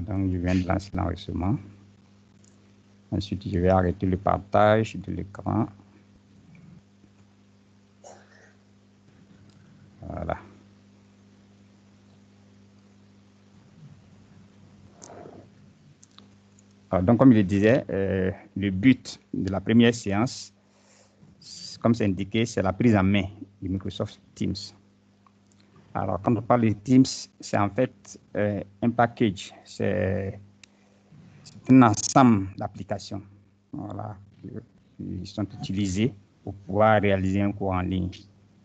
donc, je viens de lancer l'enregistrement. Ensuite, je vais arrêter le partage de l'écran. Voilà. donc, comme je le disais, euh, le but de la première séance, comme c'est indiqué, c'est la prise en main de Microsoft Teams. Alors, quand on parle de Teams, c'est en fait euh, un package, c'est un ensemble d'applications voilà, qui sont utilisées pour pouvoir réaliser un cours en ligne.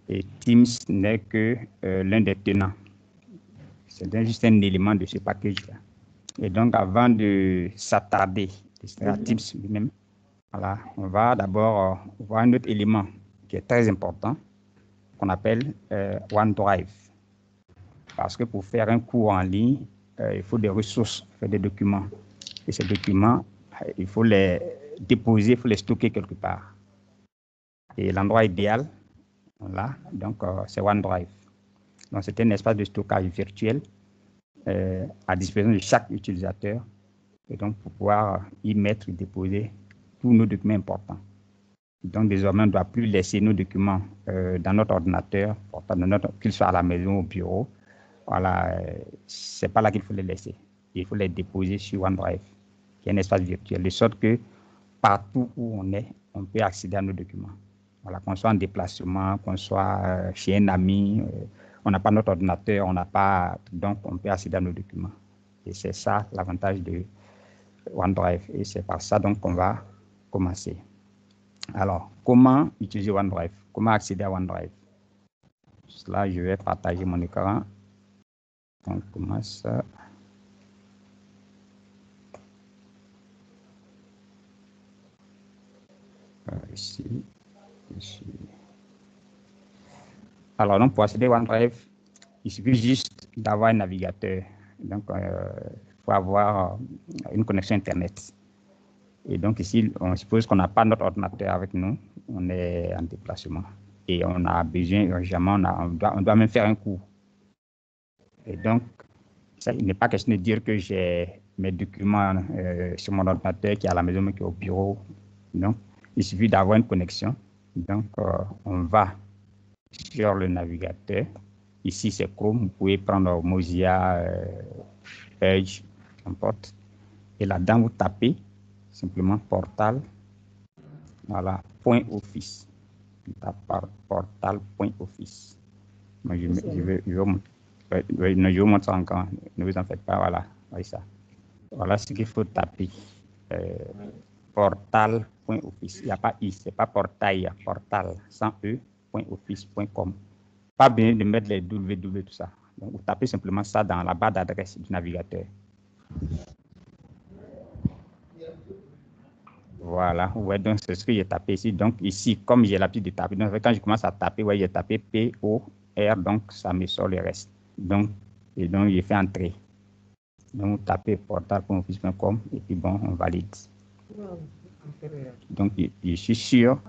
Et Teams n'est que euh, l'un des tenants. C'est juste un élément de ce package-là. Et donc, avant de s'attarder à Teams lui-même, voilà, on va d'abord euh, voir un autre élément qui est très important, qu'on appelle euh, OneDrive. Parce que pour faire un cours en ligne, il faut des ressources, des documents. Et ces documents, il faut les déposer, il faut les stocker quelque part. Et l'endroit idéal, Là, donc euh, c'est OneDrive. Donc c'est un espace de stockage virtuel euh, à disposition de chaque utilisateur et donc pour pouvoir y mettre et déposer tous nos documents importants. Donc désormais, on ne doit plus laisser nos documents euh, dans notre ordinateur, qu'ils soient à la maison ou au bureau. Voilà, c'est pas là qu'il faut les laisser. Il faut les déposer sur OneDrive, qui est un espace virtuel, de sorte que partout où on est, on peut accéder à nos documents. Voilà, qu'on soit en déplacement, qu'on soit euh, chez un ami, euh, on n'a pas notre ordinateur, on n'a pas, donc on peut accéder à nos documents. Et c'est ça l'avantage de OneDrive. Et c'est par ça donc qu'on va commencer. Alors, comment utiliser OneDrive? Comment accéder à OneDrive? Là, je vais partager mon écran. On commence. Alors, donc, pour accéder à OneDrive, il suffit juste d'avoir un navigateur. Donc, il euh, faut avoir euh, une connexion Internet. Et donc, ici, on suppose qu'on n'a pas notre ordinateur avec nous. On est en déplacement. Et on a besoin urgemment, on, doit, on doit même faire un cours. Et donc, ça, il n'est pas question de dire que j'ai mes documents euh, sur mon ordinateur qui est à la maison, mais qui est au bureau. Non, il suffit d'avoir une connexion donc, euh, on va sur le navigateur. Ici, c'est Chrome. Vous pouvez prendre Mozilla, euh, Edge, n'importe. Et là-dedans, vous tapez simplement portal. Voilà, point office. portal.office. je, je, vais, je, vous montrer encore. Ne vous en faites pas. Voilà. Voilà ce qu'il faut taper. Euh, portal.office. Il n'y a pas i, c'est pas portail, portal, sans e, .office.com. Pas besoin de mettre les www, tout ça. Vous tapez simplement ça dans la barre d'adresse du navigateur. Voilà, ouais, donc c'est ce que j'ai tapé ici. Donc ici, comme j'ai l'habitude de taper, donc quand je commence à taper, ouais, j'ai tapé P-O-R, donc ça me sort le reste. Donc, et donc j'ai fait entrer. Donc tapez portal.office.com et puis bon, on valide. Donc, je suis sûr,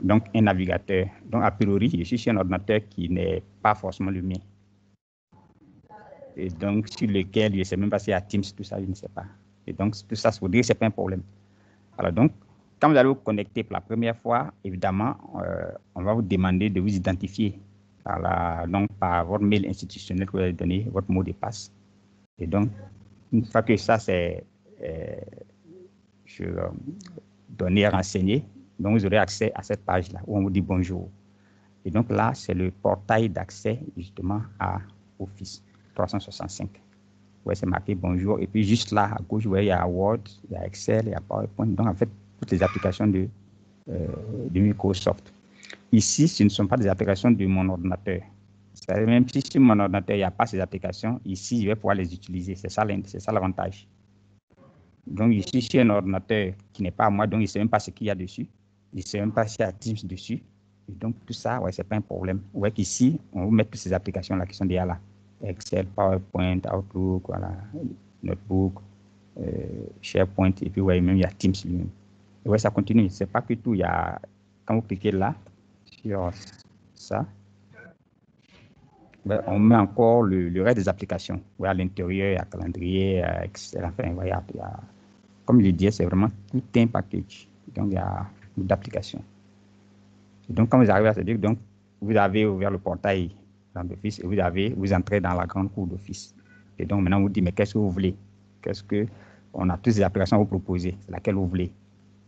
donc un navigateur. Donc, a priori, je suis sur un ordinateur qui n'est pas forcément le mien. Et donc, sur lequel je ne sais même pas s'il y a Teams, tout ça, je ne sais pas. Et donc, tout ça, ça veut dire que ce n'est pas un problème. Alors, donc, quand vous allez vous connecter pour la première fois, évidemment, euh, on va vous demander de vous identifier donc, par votre mail institutionnel que vous allez donner, votre mot de passe. Et donc, une fois que ça, c'est euh, euh, donner renseigner. Donc, vous aurez accès à cette page-là où on vous dit bonjour. Et donc là, c'est le portail d'accès justement à Office 365. Ouais, c'est marqué bonjour. Et puis juste là, à gauche, vous voyez, il y a Word, il y a Excel, il y a PowerPoint. Donc en fait, toutes les applications de, euh, de Microsoft. Ici, ce ne sont pas des applications de mon ordinateur. Même si sur mon ordinateur, il n'y a pas ces applications, ici, je vais pouvoir les utiliser. C'est ça l'avantage. Donc ici, j'ai un ordinateur qui n'est pas à moi, donc il ne sait même pas ce qu'il y a dessus. Il ne sait même pas s'il y a Teams dessus. Et donc tout ça, ouais, ce n'est pas un problème. Voyez qu'ici, on vous met toutes ces applications-là qui sont déjà là. Excel, PowerPoint, Outlook, voilà, Notebook, euh, SharePoint, et puis ouais, même il y a Teams lui-même. Et ouais, ça continue. Ce n'est pas que tout. Il y a, quand vous cliquez là, ça, ben, on met encore le, reste des applications. Ouais, à l'intérieur, il y a calendrier, Excel, enfin, il y a, comme je disais, c'est vraiment tout un package. Donc, il y a d'applications. Donc, quand vous arrivez à ce dire, donc, vous avez ouvert le portail d'Office et vous avez, vous entrez dans la grande cour d'Office. Et donc, maintenant, vous dites, mais qu'est-ce que vous voulez? Qu'est-ce que, on a toutes les applications à vous proposer, c'est laquelle vous voulez?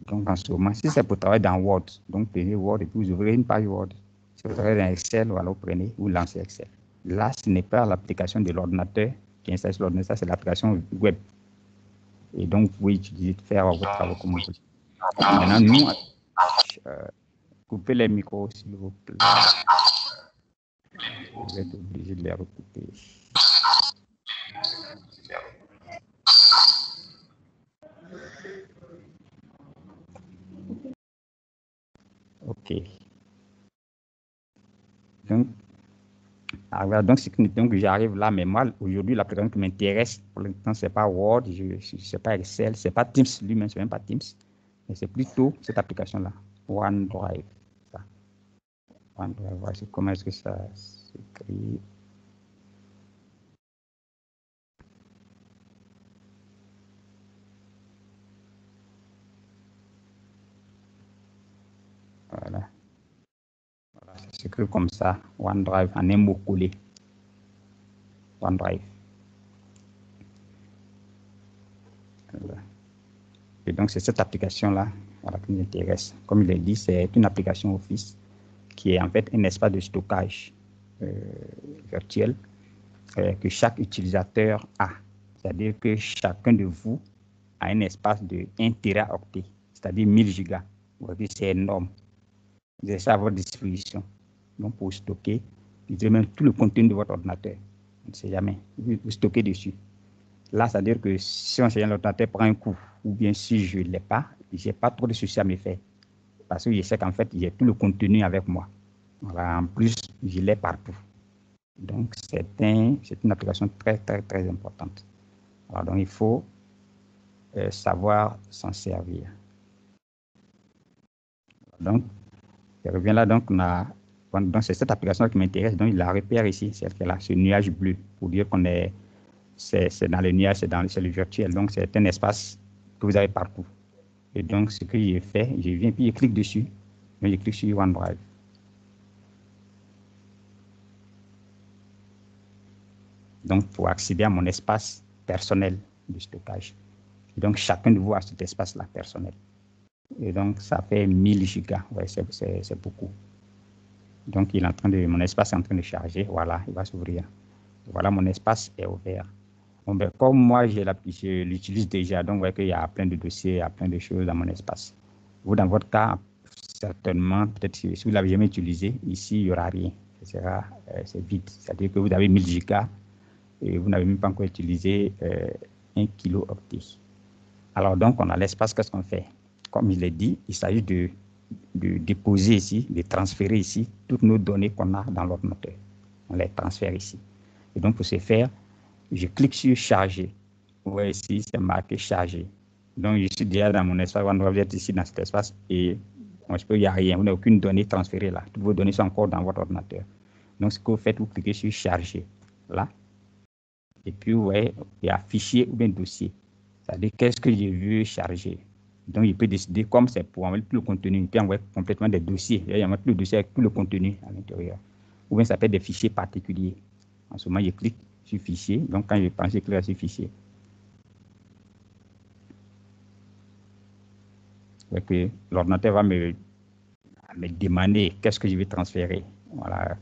Donc, en ce moment, si c'est pour travailler dans Word, donc prenez Word et puis vous ouvrez une page Word. Si vous travaillez dans Excel, alors prenez, vous lancez Excel. Là, ce n'est pas l'application de l'ordinateur qui installe sur l'ordinateur, c'est l'application web. Et donc, vous pouvez utiliser, faire vos travaux comme vous. Maintenant, nous, euh, coupez les micros, s'il vous plaît. Vous êtes obligé de les recouper. OK. Donc, alors, donc, donc j'arrive là, mais moi, aujourd'hui, l'application qui m'intéresse, pour l'instant, ce n'est pas Word, ce n'est pas Excel, ce n'est pas Teams lui-même, ce n'est même pas Teams, mais c'est plutôt cette application-là, OneDrive. OneDrive, voici comment est-ce que ça s'écrit. Voilà. voilà ça comme ça, OneDrive, en un mot collé. OneDrive. Et donc, c'est cette application-là qui nous intéresse. Comme il l'a dit, c'est une application Office qui est en fait un espace de stockage euh, virtuel euh, que chaque utilisateur a. C'est-à-dire que chacun de vous a un espace de 1 Teraoctet, c'est-à-dire 1000 gigas. C'est énorme vous avez ça à votre disposition. Donc, pour stocker, vous avez même tout le contenu de votre ordinateur. On ne sait jamais. Vous, stockez dessus. Là, c'est-à-dire que si on l'ordinateur prend un coup, ou bien si je ne l'ai pas, je n'ai pas trop de soucis à me faire. Parce que je sais qu'en fait, j'ai tout le contenu avec moi. En plus, je l'ai partout. Donc, c'est un, une application très, très, très importante. Alors, donc, il faut euh, savoir s'en servir. Donc, je reviens là, donc, on a, donc c'est cette application qui m'intéresse, donc il la repère ici, celle est là, ce nuage bleu, pour dire qu'on est, c'est dans le nuage, c'est dans le virtuel, donc c'est un espace que vous avez partout. Et donc, ce que j'ai fait, je viens, puis je clique dessus, je clique sur OneDrive. Donc, pour accéder à mon espace personnel de stockage. Donc, chacun de vous a cet espace-là personnel. Et donc, ça fait 1000 gigas. Ouais, c'est beaucoup. Donc, il est en train de, mon espace est en train de charger. Voilà, il va s'ouvrir. Voilà, mon espace est ouvert. Bon, ben, comme moi, je l'utilise déjà, donc vous voyez qu'il y a plein de dossiers, il y a plein de choses dans mon espace. Vous, dans votre cas, certainement, peut-être si vous ne l'avez jamais utilisé, ici, il n'y aura rien. Euh, c'est vide. C'est-à-dire que vous avez 1000 gigas et vous n'avez même pas encore utilisé euh, 1 kilo octet. Alors, donc, on a l'espace, qu'est-ce qu'on fait? Comme il est dit, il s'agit de, déposer ici, de transférer ici toutes nos données qu'on a dans l'ordinateur. On les transfère ici. Et donc, pour ce faire, je clique sur charger. Vous voyez ici, c'est marqué charger. Donc, je suis déjà dans mon espace. Doit être ici dans cet espace et on il n'y a rien. Vous n'avez aucune donnée transférée là. Toutes vos données sont encore dans votre ordinateur. Donc, ce que vous faites, vous cliquez sur charger. Là. Et puis, vous voyez, il y a fichier ou bien dossier. C'est-à-dire, qu'est-ce que je veux charger? Donc, il peut décider, comme c'est pour envoyer tout le contenu, il peut envoyer complètement des dossiers. Il a tout le dossier avec tout le contenu à l'intérieur. Ou bien ça peut être des fichiers particuliers. En ce moment, je clique sur fichier. Donc, quand je pense, je clique sur fichier. L'ordinateur va me, me demander qu'est-ce que je vais transférer. Voilà.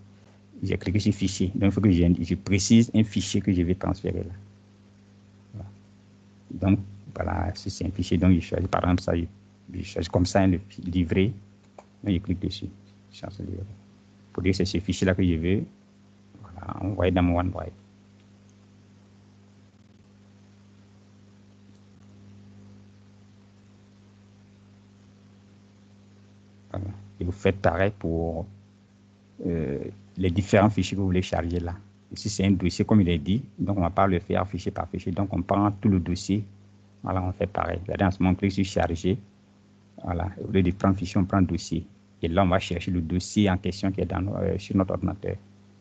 J'ai cliqué sur fichier. Donc, il faut que je, je, précise un fichier que je vais transférer là. Voilà. Donc, voilà, si c'est un fichier, donc je choisis par exemple ça, je, choisis comme ça le livret, donc je clique dessus. Pour dire que c'est ce fichier-là que je veux, voilà, envoyer dans mon OneDrive. Voilà. Et vous faites pareil pour euh, les différents fichiers que vous voulez charger là. Ici, c'est un dossier, comme il est dit, donc on ne va pas le faire fichier par fichier. Donc, on prend tout le dossier voilà, on fait pareil. Là, en ce moment, clique sur charger. Voilà, au lieu de prendre fichier, on prend dossier. Et là, on va chercher le dossier en question qui est dans, euh, sur notre ordinateur.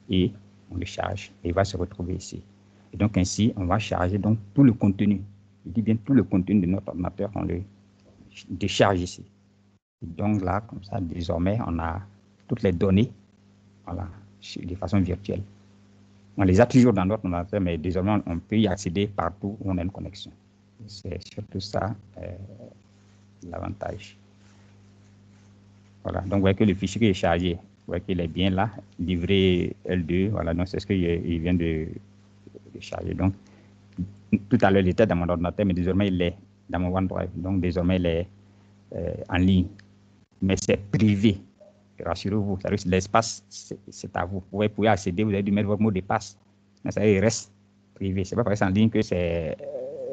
Et on le charge et il va se retrouver ici. Et donc ainsi, on va charger donc tout le contenu. Je dis bien tout le contenu de notre ordinateur, on le décharge ici. donc là, comme ça, désormais, on a toutes les données voilà, de façon virtuelle. On les a toujours dans notre ordinateur, mais désormais, on peut y accéder partout où on a une connexion. C'est surtout ça euh, l'avantage. Voilà, donc vous voyez que le fichier est chargé. Vous voyez qu'il est bien là, livré L2. Voilà, donc c'est ce qu'il vient de, charger. Donc, tout à l'heure, il était dans mon ordinateur, mais désormais, il est dans mon OneDrive. Donc, désormais, il est euh, en ligne. Mais c'est privé. Rassurez-vous, l'espace, c'est à vous. Vous pouvez accéder, vous avez dû mettre votre mot de passe. Mais ça, il reste privé. C'est pas parce que c'est en ligne que c'est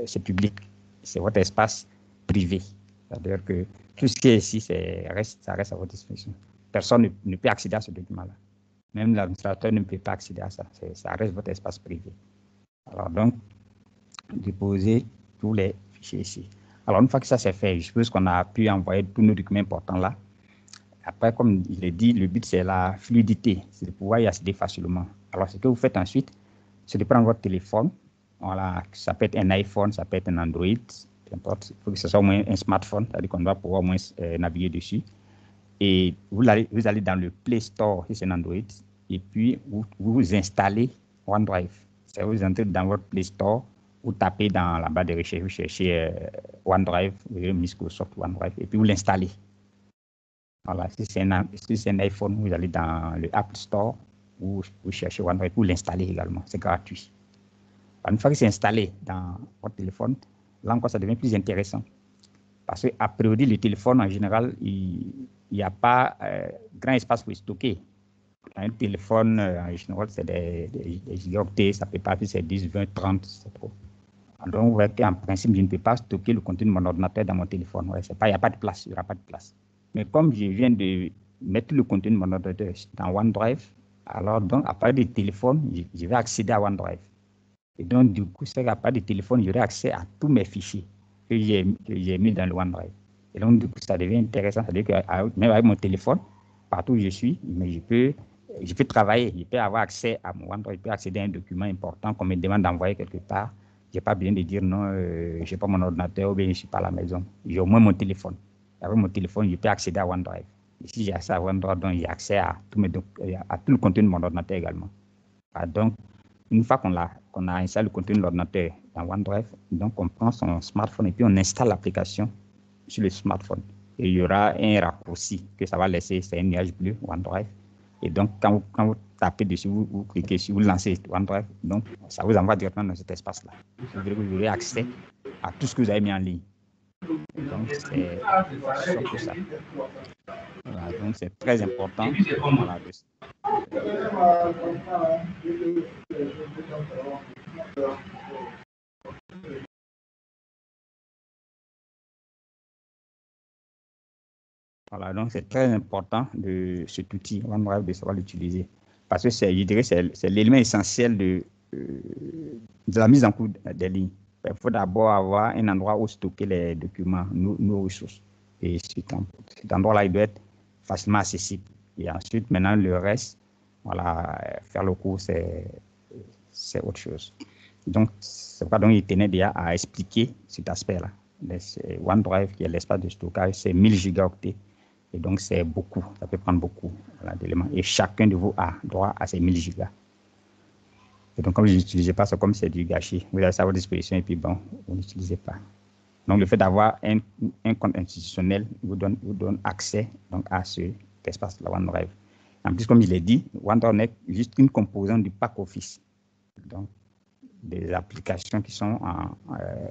euh, public. C'est votre espace privé. C'est-à-dire que tout ce qui est ici, reste, ça reste à votre disposition. Personne ne, peut accéder à ce document-là. Même l'administrateur ne peut pas accéder à ça. Ça reste votre espace privé. Alors donc, déposer tous les fichiers ici. Alors une fois que ça c'est fait, je suppose qu'on a pu envoyer tous nos documents importants là. Après, comme il est dit, le but c'est la fluidité, c'est de pouvoir y accéder facilement. Alors ce que vous faites ensuite, c'est de prendre votre téléphone. Voilà, ça peut être un iPhone, ça peut être un Android, importe. Il faut que ce soit au moins un smartphone, c'est-à-dire qu'on doit pouvoir au moins euh, naviguer dessus. Et vous allez, vous allez dans le Play Store, si c'est un Android, et puis vous, vous installez OneDrive. C'est vous entrez dans votre Play Store, vous tapez dans la barre de recherche, vous cherchez euh, OneDrive, vous avez Microsoft OneDrive, et puis vous l'installez. Voilà, si c'est un, si un, iPhone, vous allez dans le App Store, vous, vous cherchez OneDrive, vous l'installez également, c'est gratuit. Une fois que c'est installé dans votre téléphone, là encore, ça devient plus intéressant. Parce qu'à priori, le téléphone, en général, il n'y a pas euh, grand espace pour stocker. Un téléphone, euh, en général, c'est des, des, gigaoctets, ça peut plus c'est 10, 20, 30, c'est trop. Donc, qu'en principe, je ne peux pas stocker le contenu de mon ordinateur dans mon téléphone. Il n'y a pas de place, il n'y aura pas de place. Mais comme je viens de mettre le contenu de mon ordinateur dans OneDrive, alors donc, à partir du téléphone, je vais accéder à OneDrive. Et donc, du coup, c'est qu'à partir du téléphone, j'aurai accès à tous mes fichiers que j'ai mis dans le OneDrive. Et donc, du coup, ça devient intéressant. C'est-à-dire que même avec mon téléphone, partout où je suis, mais je peux, je peux travailler, je peux avoir accès à mon OneDrive, je peux accéder à un document important qu'on me demande d'envoyer quelque part. Je n'ai pas besoin de dire non, euh, je n'ai pas mon ordinateur ou bien je ne suis pas à la maison. J'ai au moins mon téléphone. Avec mon téléphone, je peux accéder à OneDrive. Ici, j'ai accès à OneDrive, donc j'ai accès à tout, mes, à tout le contenu de mon ordinateur également. Ah, donc, une fois qu'on a, qu'on a installé le contenu de l'ordinateur dans OneDrive, donc on prend son smartphone et puis on installe l'application sur le smartphone. Et il y aura un raccourci que ça va laisser, c'est un nuage bleu OneDrive. Et donc, quand vous, tapez dessus, vous, cliquez sur, vous lancez OneDrive, donc ça vous envoie directement dans cet espace-là. Vous aurez accès à tout ce que vous avez mis en ligne. Donc, c'est très important. Voilà, donc c'est très important de cet outil OneDrive de savoir l'utiliser. Parce que c'est, je dirais, c'est l'élément essentiel de, euh, de la mise en cours des lignes. Il faut d'abord avoir un endroit où stocker les documents, nos, ressources. Et cet, endroit-là, il doit être facilement accessible. Et ensuite, maintenant, le reste, voilà, faire le cours, c'est autre chose. Donc, c'est donc, il tenait déjà à expliquer cet aspect-là. OneDrive, qui est l'espace de stockage, c'est 1000 gigaoctets. Et donc, c'est beaucoup, ça peut prendre beaucoup d'éléments. Et chacun de vous a droit à ces 1000 gigas. Et donc, comme je n'utilisais pas, c'est comme c'est du gâchis. Vous avez ça à votre disposition et puis bon, vous n'utilisez pas. Donc, le fait d'avoir un, un, compte institutionnel vous donne, vous donne accès donc, à cet espace-là, OneDrive. En plus, comme je l'ai dit, OneDrive est juste une composante du pack Office. Donc, des applications qui sont en, euh,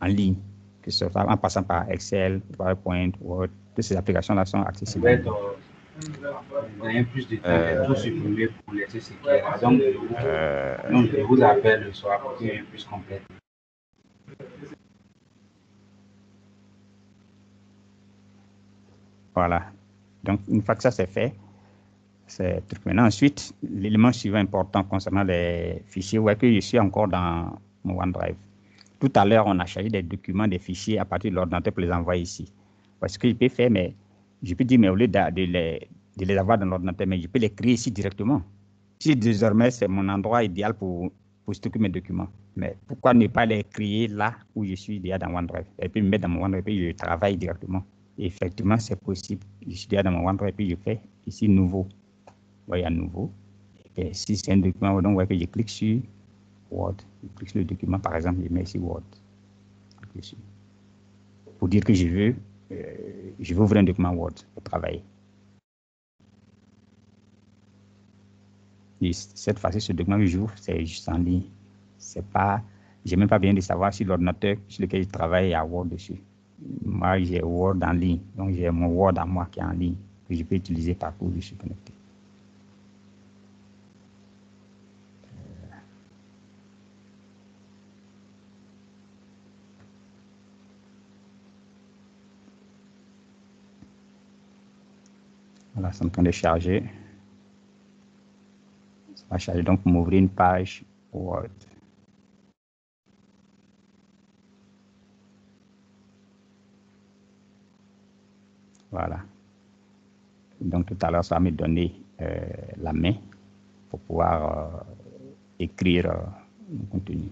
en ligne, que ce soit en passant par Excel, PowerPoint, Word, toutes ces applications-là sont accessibles. En fait, euh, plus de temps, euh, tout supprimer pour laisser ce qui est là. Donc, je vous appelle le soir pour qu'il y plus complète. Voilà. Donc, une fois que ça c'est fait, c'est maintenant. Ensuite, l'élément suivant important concernant les fichiers, voyez que je suis encore dans mon OneDrive. Tout à l'heure, on a chargé des documents, des fichiers à partir de l'ordinateur pour les envoyer ici. Parce que je peux faire, mais je peux dire, mais au lieu de, les, avoir dans l'ordinateur, mais je peux les créer ici directement. si désormais c'est mon endroit idéal pour, pour stocker mes documents, mais pourquoi ne pas les créer là où je suis déjà dans OneDrive? Et puis me mettre dans mon OneDrive et je travaille directement. effectivement, c'est possible. Je suis déjà dans mon OneDrive puis je fais ici nouveau. Voyez à nouveau. Et si c'est un document, donc vous voyez que je clique sur Word. Je clique sur le document, par exemple, je mets ici Word. Pour dire que je veux, euh, je veux ouvrir un document Word pour travailler. Et cette fois-ci, ce document que j'ouvre, c'est juste en ligne. C'est pas, j'ai même pas besoin de savoir si l'ordinateur sur lequel je travaille a Word dessus. Moi, j'ai Word en ligne. Donc, j'ai mon Word à moi qui est en ligne, que je peux utiliser partout où je suis connecté. Voilà, c'est en train de charger. Ça va charger donc pour m'ouvrir une page Word. Voilà. Donc tout à l'heure, ça va me donner euh, la main pour pouvoir euh, écrire euh, le contenu.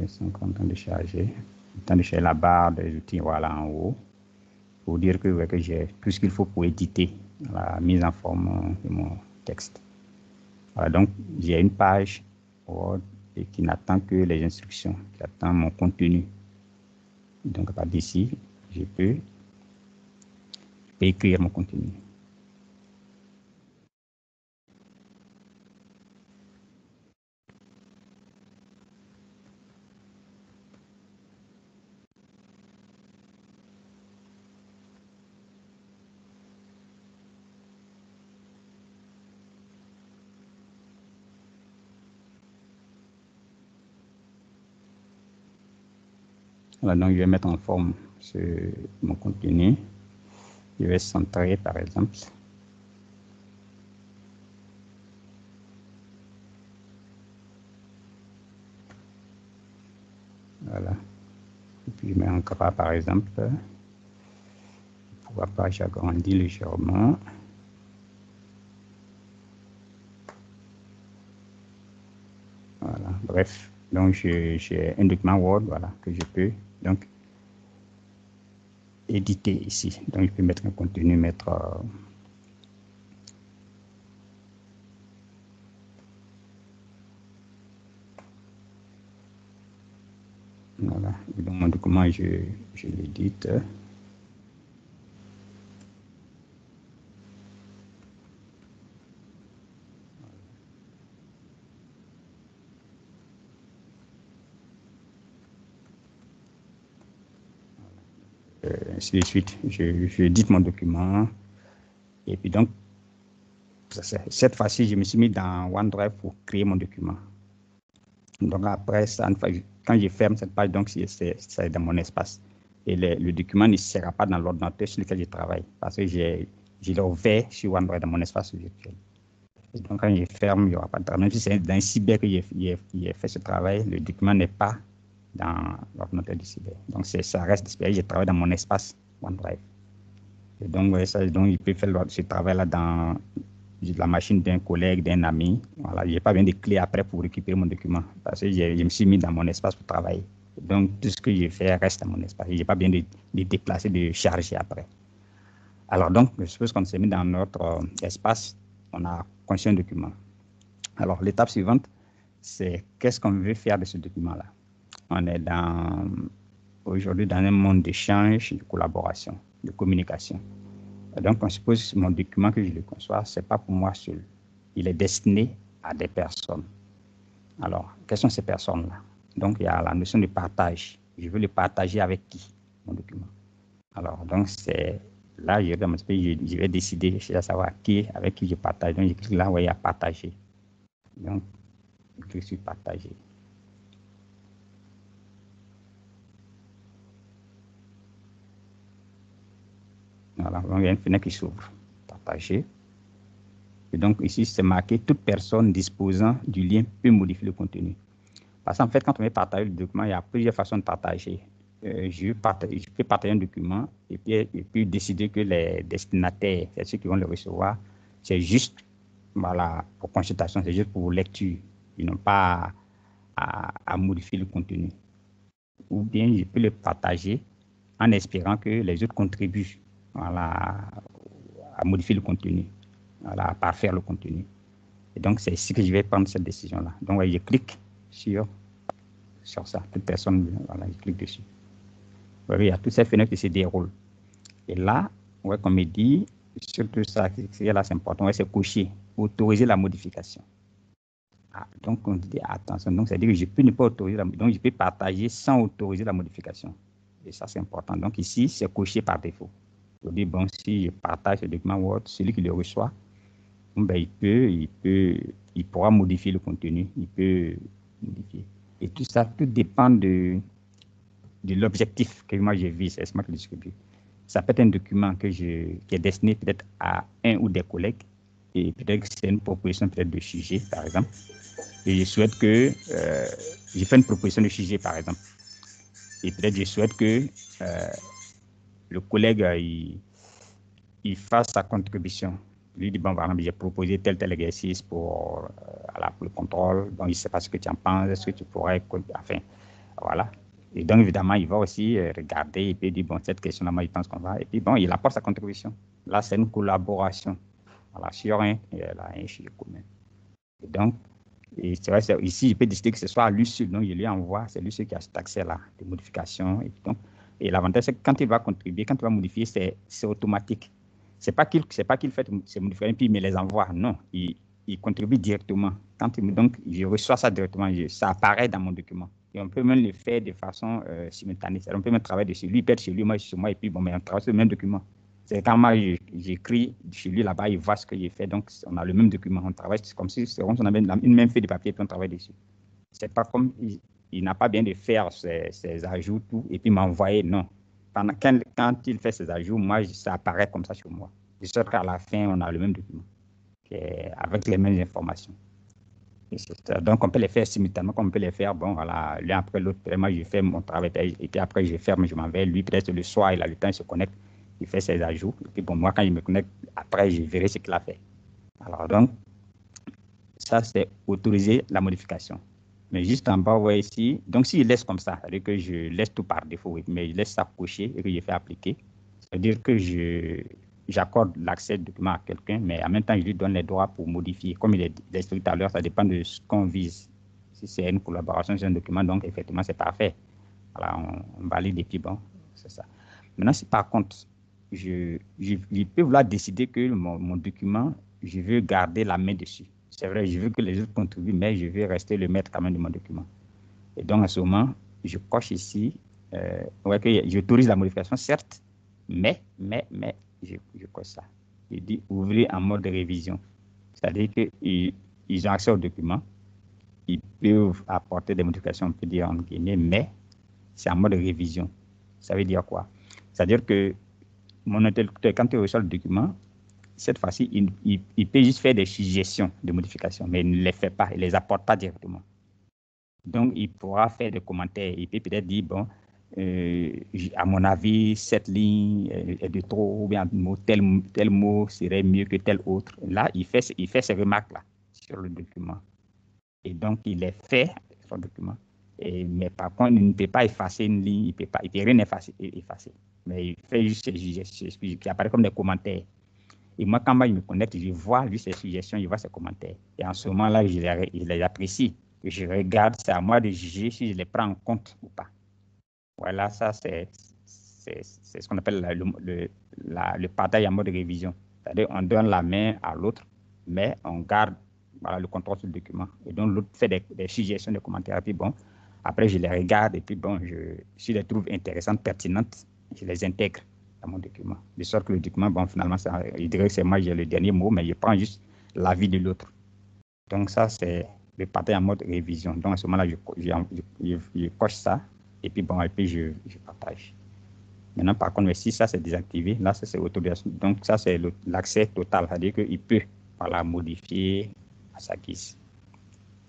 Ils sont en train de charger. En train de charger la barre des outils voilà, en haut pour dire que, que j'ai tout ce qu'il faut pour éditer la mise en forme de mon texte. Voilà, donc j'ai une page et qui n'attend que les instructions, qui attend mon contenu. Donc, à d'ici, je peux, je peux écrire mon contenu. Donc je vais mettre en forme mon contenu. Je vais centrer par exemple. Voilà. Et puis je mets un gras par exemple. Pourquoi pas j'agrandis légèrement. Voilà, bref. Donc, j'ai un document Word, voilà, que je peux donc éditer ici. Donc, je peux mettre un contenu, mettre euh, voilà. dans mon document, je, je l'édite. De suite. Je, je mon document. Et puis donc, cette fois-ci, je me suis mis dans OneDrive pour créer mon document. Donc après, quand je ferme cette page, donc c'est dans mon espace. Et le, document ne sera pas dans l'ordinateur sur lequel je travaille parce que j'ai l'ai sur OneDrive dans mon espace virtuel. donc quand je ferme, il n'y aura pas de travail. Même si c'est dans cyber que j'ai fait ce travail, le document n'est pas dans l'ordinateur du cyber. Donc, ça reste disponible. Je travaille dans mon espace OneDrive. Et donc, ça, donc il peut faire ce travail-là dans la machine d'un collègue, d'un ami. Voilà, je n'ai pas besoin de clé après pour récupérer mon document parce que je, me suis mis dans mon espace pour travailler. Donc, tout ce que je fais reste dans mon espace. Je n'ai pas besoin de, de, déplacer, de charger après. Alors, donc, je suppose qu'on s'est mis dans notre euh, espace, on a conçu un document. Alors, l'étape suivante, c'est qu'est-ce qu'on veut faire de ce document-là? On est dans aujourd'hui dans un monde d'échange, de collaboration, de communication. donc, on suppose mon document que je le conçois, ce n'est pas pour moi seul. Il est destiné à des personnes. Alors, quelles sont ces personnes-là? Donc, il y a la notion de partage. Je veux le partager avec qui, mon document? Alors, donc, là, je, vais décider, je vais savoir qui, avec qui je partage. Donc, je clique là où il y a partager. Donc, je clique sur Voilà, donc il y a une fenêtre qui s'ouvre. Partager. Et donc ici, c'est marqué toute personne disposant du lien peut modifier le contenu. Parce qu'en fait, quand on veut partager le document, il y a plusieurs façons de partager euh, je, peux partager un document et puis, et puis décider que les destinataires, ceux qui vont le recevoir, c'est juste voilà, pour consultation, c'est juste pour lecture. Ils n'ont pas à, modifier le contenu. Ou bien je peux le partager en espérant que les autres contribuent à modifier le contenu, voilà, à parfaire le contenu. Et donc, c'est ici que je vais prendre cette décision-là. Donc, je clique sur, sur ça. Toute personne, voilà, je clique dessus. il y a toutes ces fenêtres qui se déroulent. Et là, ouais, comme il dit, surtout ça, c'est important, c'est coucher, autoriser la modification. Ah, donc, on dit attention, donc c'est-à-dire que je peux ne pas autoriser, la, donc je peux partager sans autoriser la modification. Et ça, c'est important. Donc, ici, c'est coché par défaut. Je bon, si je partage ce document Word, celui qui le reçoit, ben, il peut, il peut, il pourra modifier le contenu, il peut modifier. Et tout ça, tout dépend de, de l'objectif que moi j'ai vu, c'est Smart Distribute. Ça peut être un document que je, qui est destiné peut-être à un ou des collègues, et peut-être que c'est une proposition peut-être de sujet, par exemple. Et je souhaite que, euh, j'ai fait une proposition de sujet, par exemple. Et peut-être je souhaite que euh, le collègue, euh, il, il fasse sa contribution lui dit, bon, par exemple, j'ai proposé tel, tel exercice pour, euh, le contrôle. Donc, il ne sait pas ce que tu en penses. Est-ce que tu pourrais. Enfin, voilà. Et donc, évidemment, il va aussi euh, regarder et puis dire, bon, cette question-là, moi, je pense qu'on va. Et puis, bon, il apporte sa contribution. Là, c'est une collaboration. Voilà, sur un, et là, un sur commun. Et donc, c'est vrai, ici, je peux décider que ce soit lui seul. Donc, je lui envoie, c'est lui seul qui a cet accès-là, de modification. Et, donc, et l'avantage, c'est que quand il va contribuer, quand il va modifier, c'est automatique. C'est qu'il c'est pas qu'il fait ces modifications puis il me les envoie. Non, il, il contribue directement. Il, donc je reçois ça directement, ça apparaît dans mon document. Et on peut même le faire de façon euh, simultanée. On peut même travailler dessus. Lui, peut être chez lui, moi, chez moi, et puis bon, mais on travaille sur le même document. C'est quand moi, j'écris chez lui là-bas, il voit ce que j'ai fait. Donc, on a le même document. On travaille comme si on avait une même feuille de papier, puis on travaille dessus. C'est pas comme il, n'a pas bien de faire ses, ses ajouts, tout, et puis m'envoyer. Non, pendant, quand, quand, il fait ses ajouts, moi, ça apparaît comme ça sur moi. De sorte qu'à la fin, on a le même document, avec les mêmes informations. Donc, on peut les faire simultanément, comme on peut les faire, bon, voilà, l'un après l'autre. Moi, je fais mon travail, et puis après, je ferme, je m'en vais. Lui, peut-être le soir, il a le temps, il se connecte, il fait ses ajouts. Et puis, bon, moi, quand il me connecte, après, je verrai ce qu'il a fait. Alors, donc, ça, c'est autoriser la modification. Mais juste en bas, vous voyez ici, donc s'il laisse comme ça, c'est-à-dire que je laisse tout par défaut, mais je laisse ça cocher et que je fais appliquer, c'est-à-dire que je j'accorde l'accès au document à quelqu'un, mais en même temps, je lui donne les droits pour modifier. Comme il est expliqué tout à l'heure, ça dépend de ce qu'on vise. Si c'est une collaboration sur un document, donc effectivement, c'est parfait. Voilà, on, valide et puis bon, c'est ça. Maintenant, si par contre, je, je, peux vouloir décider que mon, mon document, je veux garder la main dessus. C'est vrai, je veux que les autres contribuent, mais je veux rester le maître quand même de mon document. Et donc, à ce moment, je coche ici, euh, ouais, que j'autorise la modification, certes, mais, mais, mais, je, je coche ça. Il dit ouvrir en mode de révision. C'est-à-dire qu'ils ils ont accès au document, ils peuvent apporter des modifications, on peut dire en guillemets, mais c'est en mode révision. Ça veut dire quoi? C'est-à-dire que mon interlocuteur, quand il reçoit le document, cette fois-ci, il, peut juste faire des suggestions de modifications, mais il ne les fait pas, il ne les apporte pas directement. Donc, il pourra faire des commentaires. Il peut peut-être dire, bon, euh, à mon avis, cette ligne est de trop, ou bien tel, tel mot serait mieux que tel autre. Là, il fait, il ces remarques-là sur le document. Et donc, il les fait, son document. Et, mais par contre, il ne peut pas effacer une ligne, il ne peut rien effacer, effacer. Mais il fait juste ces suggestions qui apparaissent comme des commentaires. Et moi, quand je me connecte, je vois lui ses suggestions, je vois ses commentaires. Et en ce moment-là, je les, apprécie. je regarde, c'est à moi de juger si je les prends en compte ou pas. Voilà, ça, c'est ce qu'on appelle le, le, partage en mode révision. C'est-à-dire, on donne la main à l'autre, mais on garde voilà, le contrôle sur le document. Et donc, l'autre fait des, suggestions, des commentaires. Et puis, bon, après, je les regarde et puis, bon, si je les trouve intéressantes, pertinentes, je les intègre mon document. De sorte que le document, bon, finalement, il dirait que c'est moi j'ai le dernier mot, mais je prends juste l'avis de l'autre. Donc ça, c'est le partage en mode révision. Donc à ce moment-là, je, je, coche ça, et puis bon, et puis je, partage. Maintenant, par contre, si ça c'est désactivé, là, c'est autorisation. Donc ça, c'est l'accès total, c'est-à-dire qu'il peut voilà, modifier à sa guise.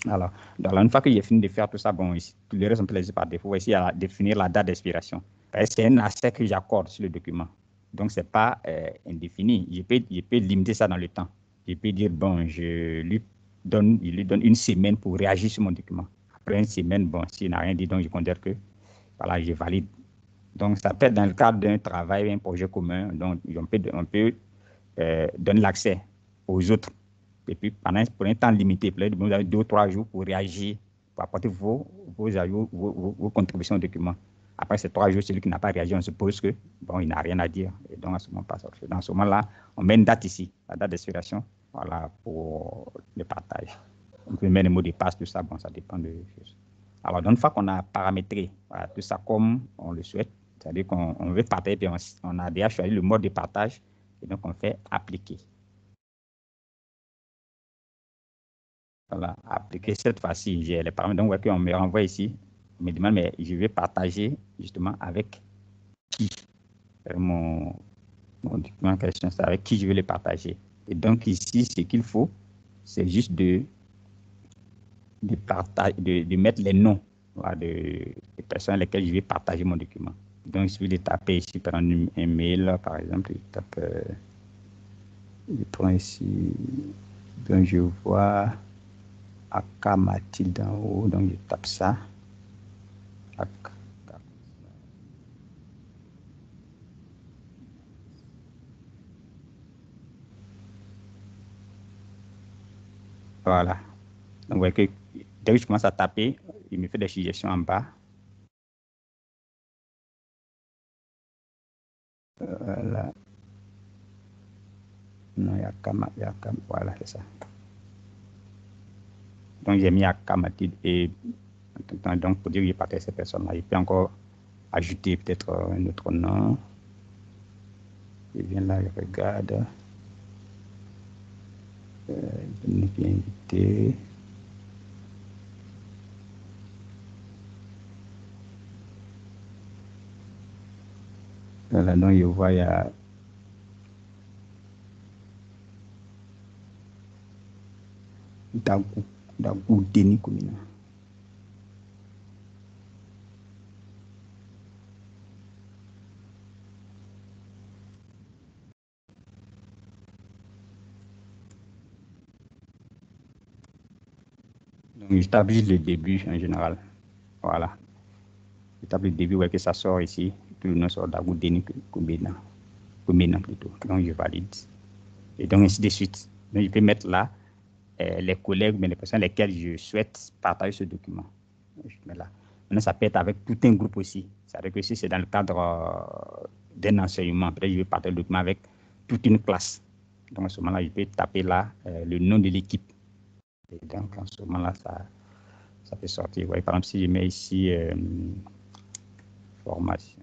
Alors, une fois que j'ai fini de faire tout ça, bon, ici, le reste, on peut les par défaut. Ici, à définir la date d'expiration. C'est un accès que j'accorde sur le document. Donc, ce n'est pas euh, indéfini. Je peux, je peux limiter ça dans le temps. Je peux dire, bon, je lui donne, il lui donne une semaine pour réagir sur mon document. Après une semaine, bon, s'il n'a rien dit, donc je considère que, voilà, je valide. Donc, ça peut être dans le cadre d'un travail, un projet commun. Donc, on peut, on peut euh, donner l'accès aux autres. Et puis, pendant, pour un temps limité, vous avez deux ou trois jours pour réagir, pour apporter vos, vos, vos, vos contributions au document. Après ces trois jours, celui qui n'a pas réagi, on suppose que bon, il n'a rien à dire. Et donc, à ce moment, dans ce moment-là, on met une date ici, la date d'expiration, voilà, pour le partage. On peut mettre le mot de passe, tout ça, bon, ça dépend de choses. Alors, une fois qu'on a paramétré tout ça comme on le souhaite, c'est-à-dire qu'on veut partager, puis on, a déjà choisi le mode de partage, et donc on fait appliquer. Voilà, appliquer cette fois-ci, j'ai les paramètres. Donc, on me renvoie ici me demande, mais je vais partager justement avec qui mon, mon document question, c'est avec qui je vais le partager. Et donc ici, ce qu'il faut, c'est juste de, de, de, de, mettre les noms de, des personnes avec lesquelles je vais partager mon document. Donc, je vais taper ici par un, un mail, par exemple, je tape, euh, je prends ici, donc je vois Aka Mathilde en haut, donc je tape ça. Voilà. Donc, vous voyez que dès que je commence à taper, il me fait des suggestions en bas. Voilà. Non, il y a Kama, il y a Kama, voilà, c'est ça. Donc, j'ai mis à Kamatid donc pour dire qu'il partage ces personnes-là, il peut encore ajouter peut-être un autre nom. Il vient là, il regarde. Euh, bien invité. Voilà, donc il voit, il y a Dagu, Dagu Kumina. j'établis le début en général. Voilà. J'établis le début, ouais, que ça sort ici. Tout le nom sort d'Agoudeni Kumbena. Kumbena plutôt. Donc, je valide. Et donc, ainsi de suite. Donc, je peux mettre là euh, les collègues, mais les personnes lesquelles je souhaite partager ce document. Je mets là. Maintenant, ça peut être avec tout un groupe aussi. C'est-à-dire que si c'est dans le cadre euh, d'un enseignement, après, je vais partager le document avec toute une classe. Donc, à ce moment-là, je peux taper là euh, le nom de l'équipe et donc, en ce moment-là, ça, ça peut sortir. Ouais, par exemple, si je mets ici euh, formation.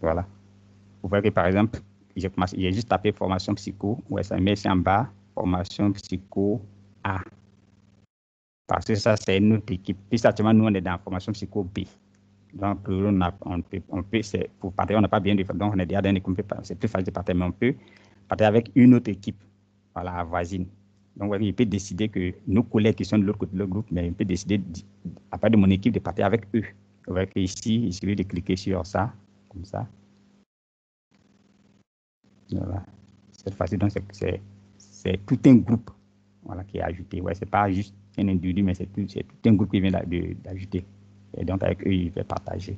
Voilà. Vous voyez que par exemple, j'ai juste tapé formation psycho, ouais, ça met ici en bas, formation psycho A. Parce que ça, c'est une autre équipe. Puis, actuellement, nous, on est dans la formation psycho B. Donc, on, a, on peut, on peut pour partir, on n'a pas bien de Donc, on est déjà dans une c'est plus facile de partir, mais on peut partir avec une autre équipe, voilà, voisine. Donc, il peut décider que nos collègues qui sont de l'autre côté du groupe, mais il peut décider, à part de mon équipe, de partir avec eux. Vous voyez ici, il suffit de cliquer sur ça, comme ça. Voilà. Cette fois-ci, donc, c'est c'est tout un groupe voilà, qui est ajouté. Ouais, ce n'est pas juste un individu, mais c'est tout, tout, un groupe qui vient d'ajouter. Et donc, avec eux, il va partager.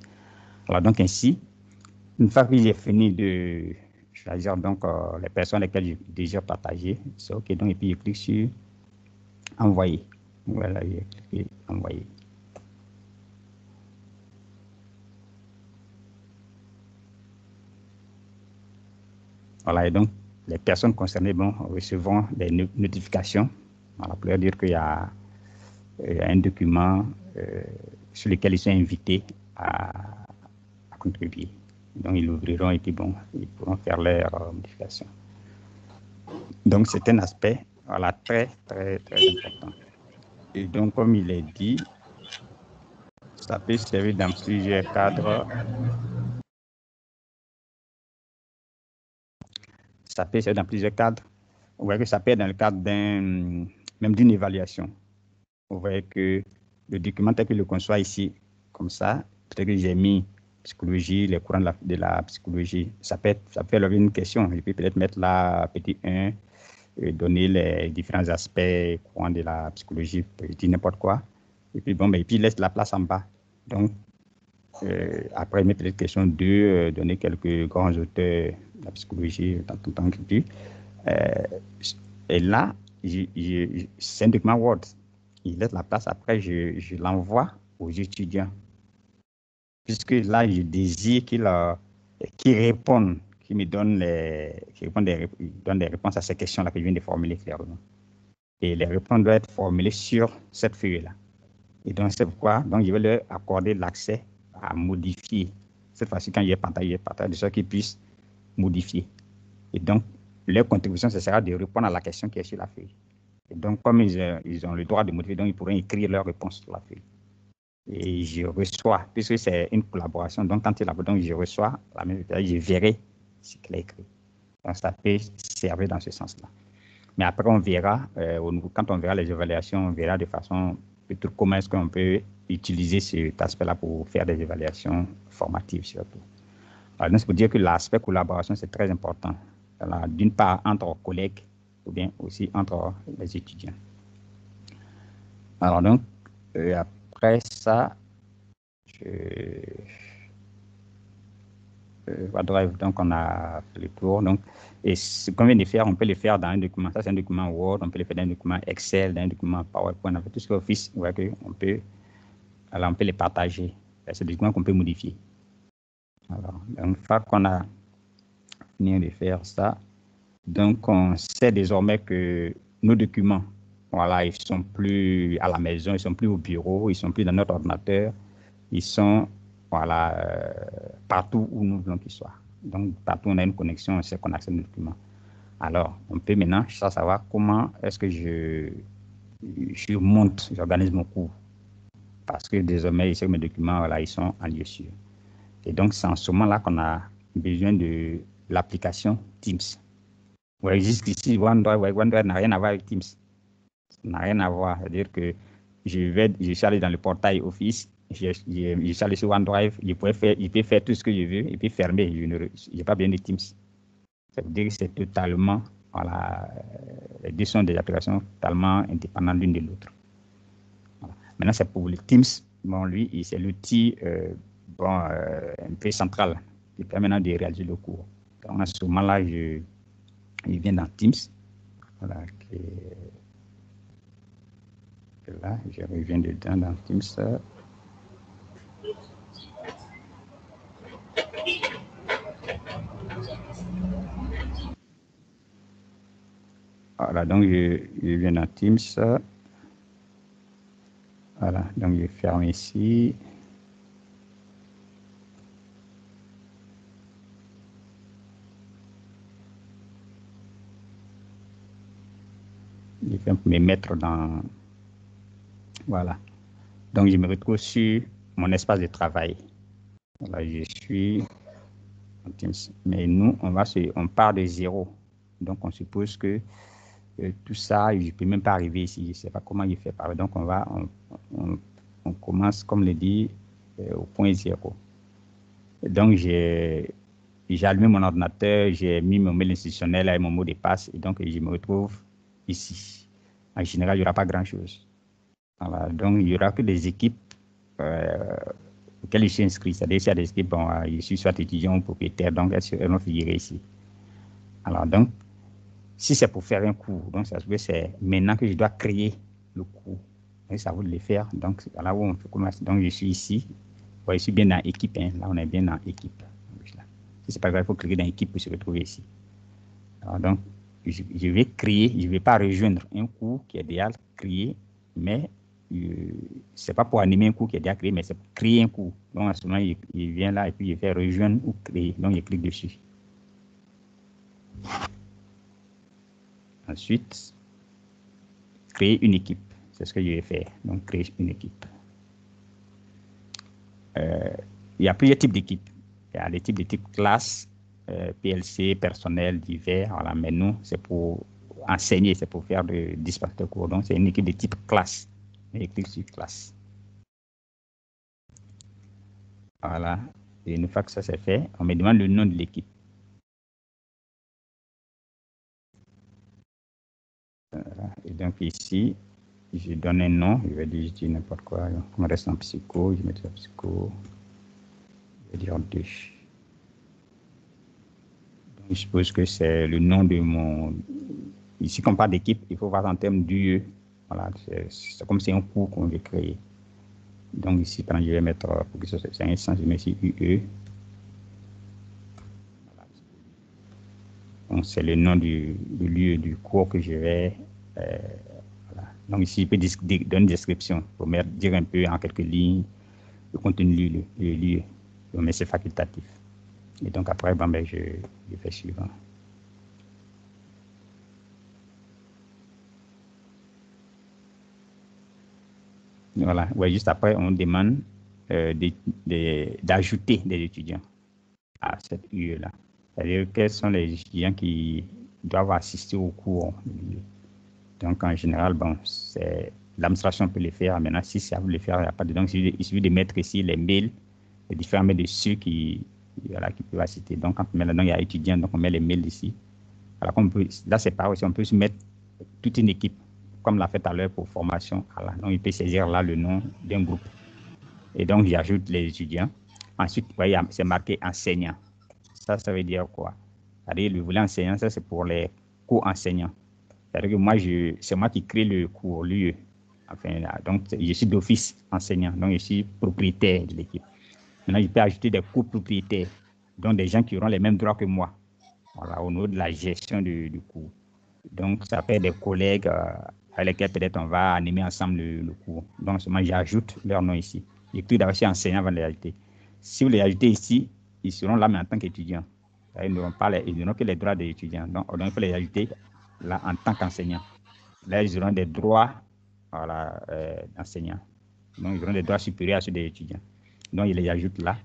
Alors, donc, ainsi, une fois que j'ai fini de choisir donc, euh, les personnes lesquelles j'ai déjà partagé, c'est OK. Donc, et puis, je clique sur Envoyer. Voilà, j'ai cliqué Envoyer. Voilà, et donc, les personnes concernées bon, recevront des notifications voilà, pour leur dire qu'il y, a un document euh, sur lequel ils sont invités à, contribuer. Donc, ils l'ouvriront et puis bon, ils pourront faire leur euh, modification. Donc, c'est un aspect Voilà, très, très, très important. Et donc, comme il est dit, ça peut servir dans plusieurs cadres. Ça peut servir dans plusieurs cadres. Vous voyez que ça peut être dans le cadre d'un, même d'une évaluation. Vous voyez que le document tel que le conçoit ici, comme ça, peut-être que j'ai mis psychologie, les courants de la, psychologie. Ça peut, être, ça peut être une question. Je peux peut-être mettre là petit 1, et donner les différents aspects courants de la psychologie, petit n'importe quoi. Et puis bon, ben, puis laisse la place en bas. Donc, euh, après, mettre peut-être question 2, euh, donner quelques grands auteurs la psychologie, tant, tant, que tu. et là, c'est un document Word. Il laisse la place. Après, je, je l'envoie aux étudiants puisque là, je désire qu'il euh, répondent, qu'il me donne les, des, des réponses à ces questions-là que je viens de formuler clairement. Et les réponses doivent être formulées sur cette feuille-là. Et donc, c'est pourquoi donc, je vais leur accorder l'accès à modifier. Cette fois-ci, quand partagé, il est partagé de sorte qu'ils puissent modifier. Et donc, leur contribution, ce sera de répondre à la question qui est sur la feuille. Et donc, comme ils, euh, ils ont le droit de modifier, donc ils pourront écrire leur réponse sur la feuille et je reçois, puisque c'est une collaboration, donc quand il a donc je reçois la même je verrai ce qu'il a écrit. Donc ça peut servir dans ce sens-là. Mais après, on verra, euh, quand on verra les évaluations, on verra de façon plutôt comment est-ce qu'on peut utiliser cet aspect-là pour faire des évaluations formatives surtout. Alors, c'est pour dire que l'aspect collaboration, c'est très important. D'une part, entre collègues ou bien aussi entre les étudiants. Alors donc, euh, après ça, je, OneDrive, donc on a fait le tour. Donc, et ce qu'on vient de faire, on peut le faire dans un document. Ça, c'est un document Word, on peut le faire dans un document Excel, dans un document PowerPoint, avec tout ce Office, on peut, alors on peut les partager. C'est des documents qu'on peut modifier. Alors, une fois qu'on a fini de faire ça, donc on sait désormais que nos documents voilà, ils sont plus à la maison, ils sont plus au bureau, ils sont plus dans notre ordinateur, ils sont voilà, euh, partout où nous voulons qu'ils soient. Donc, partout où on a une connexion, on sait qu'on accède aux documents. Alors, on peut maintenant savoir comment est-ce que je, je monte, j'organise mon cours. Parce que désormais, je sais que mes documents, voilà, ils sont en lieu sûr. Et donc, c'est en ce moment-là qu'on a besoin de l'application Teams. Ouais, jusqu'ici, OneDrive, OneDrive n'a rien à voir avec Teams n'a rien à voir. C'est-à-dire que je vais, je suis allé dans le portail Office, je, je, suis allé sur OneDrive, il peut, faire, il peut faire tout ce que je veux et puis fermer. Je n'ai pas besoin de Teams. Ça veut dire que c'est totalement, voilà, les deux sont des applications totalement indépendantes l'une de l'autre. Maintenant, c'est pour les Teams. Bon, lui, c'est l'outil euh, bon, euh, un peu central qui permet de réaliser le cours. Donc, à ce moment-là, je, il vient dans Teams. Voilà, qui, là, je reviens dedans dans Teams. Voilà, donc je, je, viens dans Teams. Voilà, donc je ferme ici. Je vais me mettre dans voilà. Donc, je me retrouve sur mon espace de travail. Là, je suis Mais nous, on, va on part de zéro. Donc, on suppose que euh, tout ça, je ne peux même pas arriver ici. Je ne sais pas comment il fait. Donc, on va, on, commence, comme le dit, euh, au point zéro. Donc, j'ai allumé mon ordinateur, j'ai mis mon mail institutionnel avec mon mot de passe, et donc je me retrouve ici. En général, il n'y aura pas grand-chose donc, il y aura que des équipes euh, auxquelles je suis inscrit. C'est-à-dire qu'il y a des équipes, bon, je suis soit étudiant ou propriétaire, donc elles vont figurer ici. Alors, donc, si c'est pour faire un cours, donc ça veut c'est maintenant que je dois créer le cours. Et ça vaut de le faire. Donc, là où on fait. Donc, je suis ici. je suis bien dans équipe. Hein. Là, on est bien dans équipe. Si c'est pas grave, il faut cliquer dans équipe pour se retrouver ici. Alors, donc, je, je vais créer, je ne vais pas rejoindre un cours qui est déjà créé, mais euh, c'est pas pour animer un cours qui est déjà créé, mais c'est pour créer un cours. Donc, à ce moment, il, il, vient là et puis il fait rejoindre ou créer. Donc, il clique dessus. Ensuite, créer une équipe. C'est ce que je vais faire. Donc, créer une équipe. Euh, il y a plusieurs types d'équipes. Il y a les types de type classe, euh, PLC, personnel, divers. Voilà. Mais nous, c'est pour enseigner, c'est pour faire de dispenser de cours. Donc, c'est une équipe de type classe. Une équipe sur classe. Voilà. Et une fois que ça c'est fait, on me demande le nom de l'équipe. Et donc ici, je donne un nom, je vais dire, je dis n'importe quoi, on reste en psycho, je mets en psycho, je vais dire 2. Je suppose que c'est le nom de mon... Ici, quand on parle d'équipe, il faut voir en termes d'UE. Voilà, c'est comme si un cours qu'on veut créer. Donc ici, exemple, je vais mettre, pour que ce soit un sens, je mets ici UE. Donc c'est le nom du, lieu du cours que je vais euh, donc ici, je peux donner une description pour dire un peu en quelques lignes le contenu du lieu, mais c'est facultatif. Et donc après, ben, je, je fais suivant. Voilà, ouais, juste après, on demande euh, d'ajouter des étudiants à cette UE-là. C'est-à-dire quels sont les étudiants qui doivent assister au cours. Donc, en général, bon, l'administration peut le faire. Maintenant, si ça veut le faire, il n'y a pas de. Donc, il suffit de mettre ici les mails, les différents mails de ceux qui, voilà, qui peuvent assister. Donc, quand on met il y a étudiants, donc on met les mails ici. Alors, on peut, là, c'est pareil aussi, on peut se mettre toute une équipe, comme l'a fait à l'heure pour formation. Voilà. Donc, il peut saisir là le nom d'un groupe. Et donc, j'ajoute les étudiants. Ensuite, vous voyez, c'est marqué enseignant. Ça, ça veut dire quoi? C'est-à-dire, le volet enseignant, ça, c'est pour les co-enseignants. C'est-à-dire que moi, c'est moi qui crée le cours, lieu. Enfin, là, donc, je suis d'office enseignant, donc je suis propriétaire de l'équipe. Maintenant, je peux ajouter des copropriétaires, donc des gens qui auront les mêmes droits que moi, voilà, au niveau de la gestion du, cours. Donc, ça fait des collègues euh, avec lesquels peut-être on va animer ensemble le, cours. Donc, seulement j'ajoute leur nom ici. J'écris d'abord chez enseignant avant de les ajouter. Si vous les ajoutez ici, ils seront là, mais en tant qu'étudiants. Ils n'auront que les droits des étudiants. Donc, il faut les ajouter là en tant qu'enseignant. Là, ils auront des droits voilà, euh, d'enseignants. Donc, ils auront des droits supérieurs à ceux des étudiants. Donc, ils les ajoutent là.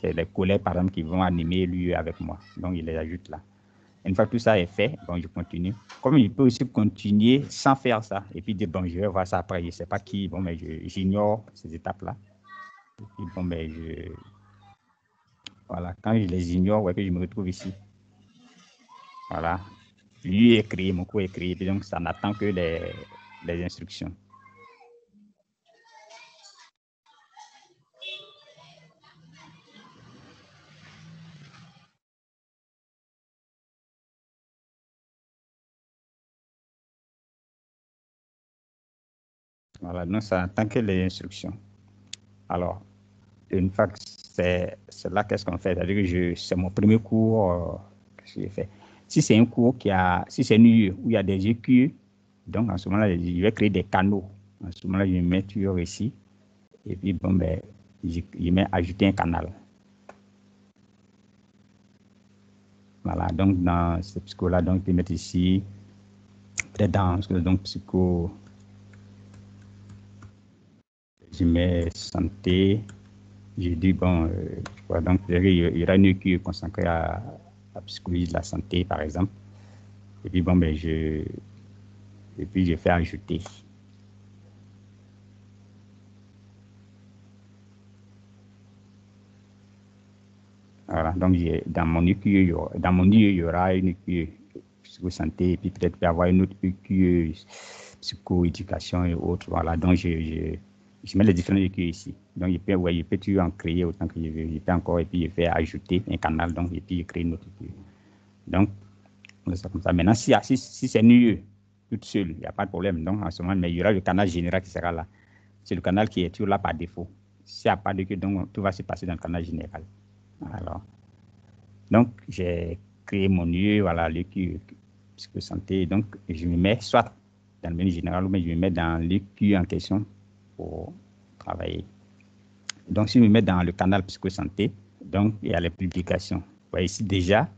C'est les collègues, par exemple, qui vont animer lui avec moi. Donc, ils les ajoutent là. Une fois que tout ça est fait, bon, je continue. Comme il peut aussi continuer sans faire ça. Et puis dire, bon, je vais voir ça après. Je ne sais pas qui. Bon, mais j'ignore ces étapes-là. Et puis, bon, mais je. Voilà. Quand je les ignore, ouais, puis je me retrouve ici. Voilà lui écrit, mon cours écrit, donc ça n'attend que les, les instructions. Voilà, donc ça attend que les instructions. Alors, une fois que c'est là, qu'est-ce qu'on fait? C'est-à-dire que c'est mon premier cours euh, que j'ai fait? Si c'est un cours qui a, si c'est où il y a des EQ, donc en ce moment-là, je vais créer des canaux. En ce moment-là, je vais mettre ici. Et puis, bon, ben, je, je mets ajouter un canal. Voilà, donc dans ce psycho-là, donc je peux mettre ici, peut-être dans donc psycho, je mets santé, je dis, bon, euh, donc il y aura une EQ consacrée à, la psychologie de la santé, par exemple. Et puis, bon, ben, je, et puis, je fais ajouter. Voilà, donc dans mon EQE, dans mon il y aura une EQE psycho-santé, et puis peut-être avoir une autre EQE psycho-éducation et autres. Voilà, donc je mets les différents écus ici. Donc, il peut, ouais, il peut en créer autant que je veux. Il peut encore, et puis il fait ajouter un canal, donc, et puis il crée une autre Donc, on laisse ça comme ça. Maintenant, si, si, si c'est nu, toute seule, il n'y a pas de problème. Donc, en ce moment, mais il y aura le canal général qui sera là. C'est le canal qui est toujours là par défaut. S'il n'y a pas de queue, donc, tout va se passer dans le canal général. Alors, donc, j'ai créé mon lieu, voilà, le psycho santé. Donc, je me mets soit dans le menu général, ou je me mets dans l'écu en question pour travailler. Donc, si je me mets dans le canal psycho-santé, donc il y a les publications. Voyez ici déjà,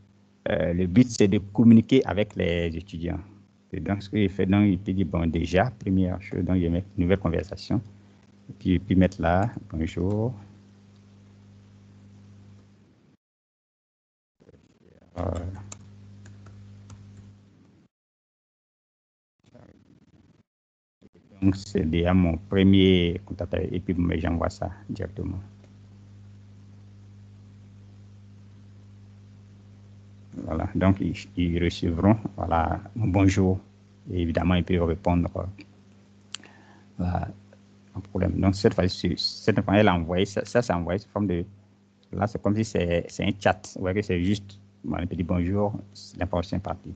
euh, le but c'est de communiquer avec les étudiants. donc, ce que j'ai fait, donc, il peut dire, bon, déjà, première chose, donc, je mets nouvelle conversation. Et puis, je peux mettre là, bonjour. Euh, donc, c'est déjà mon premier contact et puis j'envoie ça directement. Voilà, donc ils, recevront voilà, bonjour et évidemment ils peuvent répondre. Voilà, un problème. Donc cette fois-ci, cette fois elle a envoyé, ça, ça c'est envoyé sous forme de. Là, c'est comme si c'est un chat. Vous voyez que c'est juste un petit bonjour, l'information est partie.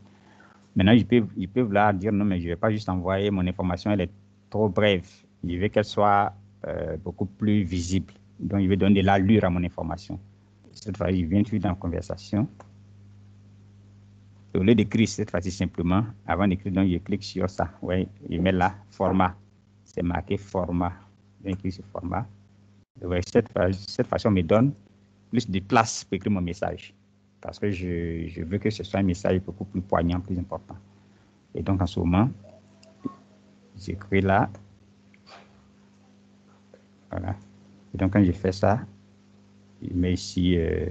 Maintenant, ils peuvent, ils peuvent là dire non, mais je ne vais pas juste envoyer mon information, elle est trop brève. Je veux qu'elle soit euh, beaucoup plus visible. Donc, je vais donner de l'allure à mon information. Cette fois, il vient dans la conversation au lieu d'écrire cette fois-ci simplement, avant d'écrire, donc je clique sur ça. Oui, je mets là, format. C'est marqué format. Je clique sur format. cette, cette façon me donne plus de place pour écrire mon message. Parce que je, je, veux que ce soit un message beaucoup plus poignant, plus important. Et donc en ce moment, j'écris là. Voilà. Et donc quand je fais ça, je mets ici. Euh,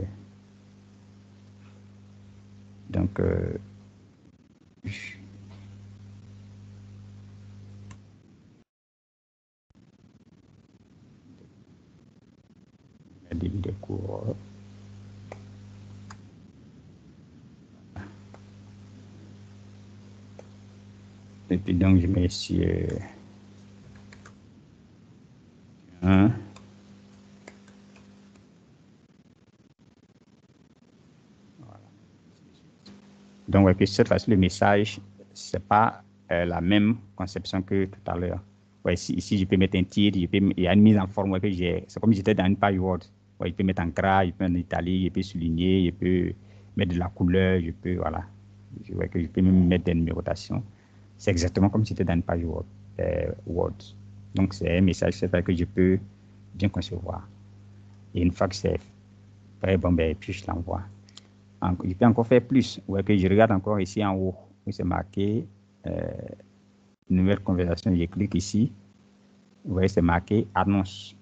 donc, euh, des cours. Et puis donc je mets ici euh, un. Donc, ouais, cette fois-ci, le message, ce n'est pas euh, la même conception que tout à l'heure. Ouais, ici, je peux mettre un titre, il y a une mise en forme. Ouais, c'est comme si j'étais dans une page Word. Ouais, je peux mettre en gras, je peux mettre en italique, je peux souligner, je peux mettre de la couleur, je peux, voilà. Je vois que je peux même mettre des numérotations. C'est exactement comme si c'était dans une page Word. Euh, Word. Donc, c'est un message que je peux bien concevoir. Et une fois que c'est fait, bon, ben, puis je l'envoie je peux encore faire plus. Ouais, que je regarde encore ici en haut, où c'est marqué euh, nouvelle conversation. Je clique ici. Vous voyez, c'est marqué annonce.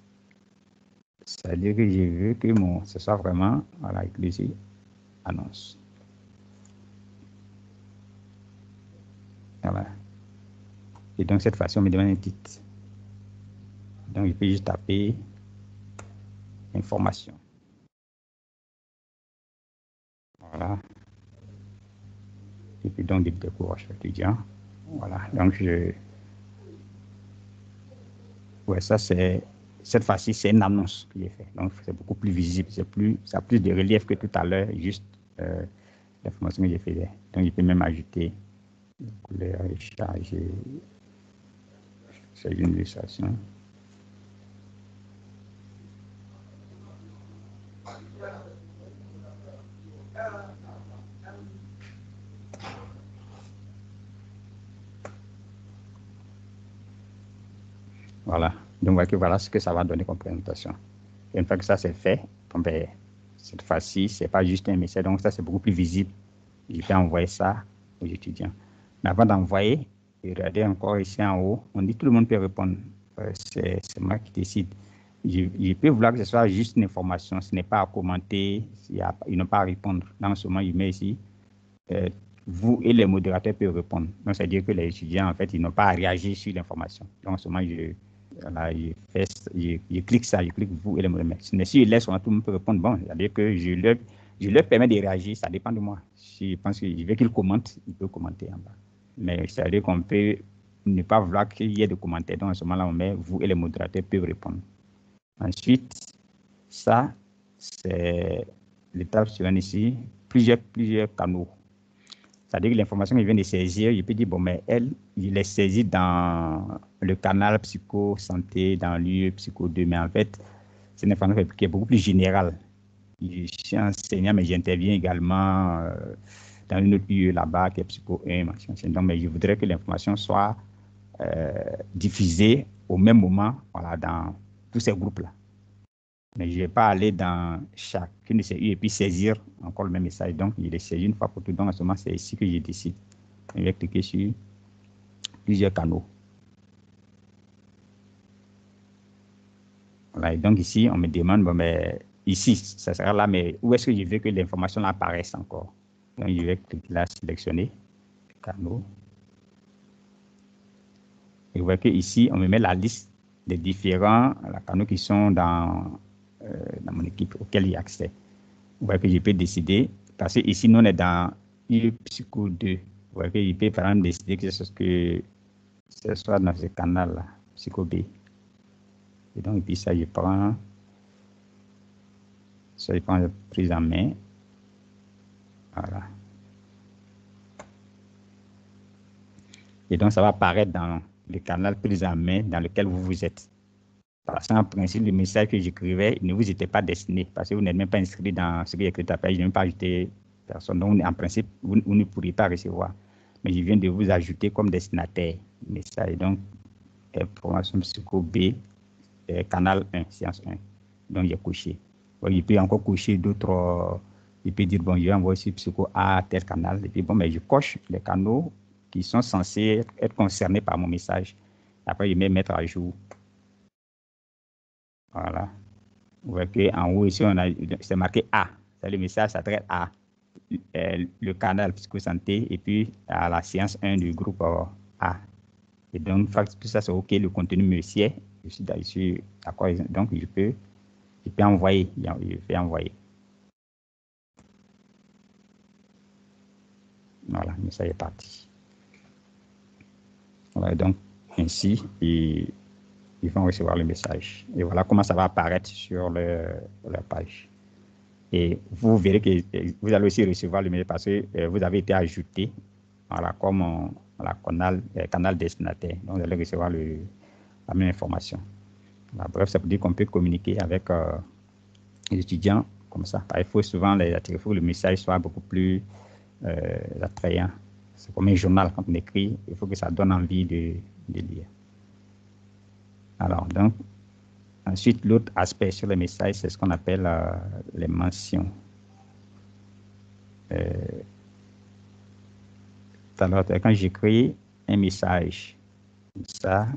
C'est-à-dire que je veux que mon, ce soit vraiment, voilà, ici, annonce. Voilà. Et donc, cette façon, on me demande un titre. Donc, je peux juste taper information. Voilà. Et puis donc des cours étudiants. Voilà. Donc je. Ouais, ça c'est. Cette fois-ci, c'est une annonce que j'ai fait. Donc c'est beaucoup plus visible, c'est plus, ça a plus de relief que tout à l'heure, juste euh, l'information que j'ai fait. Donc il peut même ajouter couleur et charger. C'est une illustration. Voilà. Donc, voilà ce que ça va donner comme présentation. Et une fois que ça c'est fait, ben, cette fois-ci, ce n'est pas juste un message. Donc, ça, c'est beaucoup plus visible. Je vais envoyer ça aux étudiants. Mais avant d'envoyer, regardez encore ici en haut, on dit tout le monde peut répondre. Euh, c'est moi qui décide. Je, peux vouloir que ce soit juste une information. Ce n'est pas à commenter. Il, n'a pas à répondre. Dans ce moment, il met ici. Euh, vous et les modérateurs peuvent répondre. Donc, c'est-à-dire que les étudiants, en fait, ils n'ont pas à réagir sur l'information. Donc, en ce moment, je, voilà, je, je, clique ça, je clique vous et les modérateurs. Mais si je laisse, tout le monde peut répondre. Bon, c'est-à-dire que je leur, je leur permets de réagir. Ça dépend de moi. Si je pense que je veux qu'ils commentent, ils peuvent commenter en bas. Mais c'est-à-dire qu'on peut ne pas vouloir qu'il y ait de commentaires. Donc, en ce moment-là, on met vous et les modérateurs peuvent répondre. Ensuite, ça, c'est l'étape suivante ici, plusieurs, plusieurs canaux. C'est-à-dire que l'information qu'il vient de saisir, je peux dire, bon, mais elle, il est saisi dans le canal psycho-santé, dans l'UE psycho 2, mais en fait, c'est une information qui est beaucoup plus générale. Je suis enseignant, mais j'interviens également euh, dans une autre UE là-bas qui est psycho 1, donc, mais je voudrais que l'information soit euh, diffusée au même moment voilà, dans tous ces groupes-là. Mais je ne vais pas aller dans chacune de ces U et puis saisir encore le même message. Donc, il est saisi une fois pour toutes. Donc, en ce moment, c'est ici que je décide. Je vais cliquer sur plusieurs canaux. Voilà, et donc ici, on me demande, bon, mais ici, ça sera là, mais où est-ce que je veux que l'information apparaisse encore? Je vais cliquer là, sélectionner canaux. Et vous voyez que ici, on me met la liste des différents canaux qui sont dans, euh, dans mon équipe auxquels a accès. Vous voyez que je peux décider, parce que ici, nous, on est dans Psycho 2. Vous voyez que je peux, par exemple, décider que ce, soit dans ce canal-là, Psycho B. Et donc, puis ça, je prends, ça, je prends la prise en main. Et donc, ça va apparaître dans le canal prise en main dans lequel vous vous êtes. Parce qu'en principe, le message que j'écrivais ne vous était pas destiné parce que vous n'êtes même pas inscrit dans ce que j'ai écrit à page. Je n'ai même pas ajouté personne. Donc, en principe, vous, ne pourriez pas recevoir. Mais je viens de vous ajouter comme destinataire message. Donc, information psycho B, canal 1, séance 1. Donc, j'ai couché. il peut encore coucher d'autres. Il peut dire, bon, je vais envoyer aussi psycho A, tel canal. Et puis, bon, mais je coche les canaux qui sont censés être concernés par mon message. Après, je mets mettre à jour. Voilà. Vous voyez qu'en haut, ici, c'est marqué A. C'est le message s'adresse à euh, le canal Psycho-Santé et puis à la séance 1 du groupe A. Et donc, tout ça, c'est OK. Le contenu me sied. Je suis, d'accord. Donc, je peux, je peux envoyer. Je peux envoyer. Voilà, le message est parti. Voilà, donc, ainsi, ils, ils, vont recevoir le message. Et voilà comment ça va apparaître sur leur page. Et vous verrez que vous allez aussi recevoir le message parce que euh, vous avez été ajouté voilà, comme la canal, euh, canal destinataire. Donc, vous allez recevoir le, la même information. bref, ça veut dire qu'on peut communiquer avec euh, les étudiants comme ça. Il faut souvent les il faut que le message soit beaucoup plus attrayant. C'est comme un journal, quand on écrit, il faut que ça donne envie de, de lire. Alors, donc, ensuite, l'autre aspect sur les messages, c'est ce qu'on appelle euh, les mentions. Euh, alors, quand j'écris un message, ça,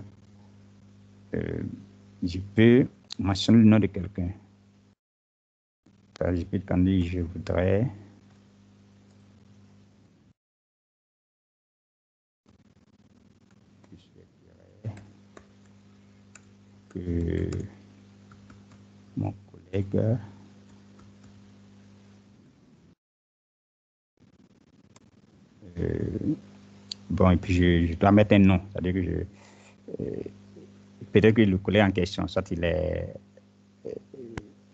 euh, je peux mentionner le nom de quelqu'un. Je peux dire, je voudrais mon collègue euh, bon et puis je, dois mettre un nom c'est-à-dire que je euh, peut-être que le collègue en question soit il est, euh,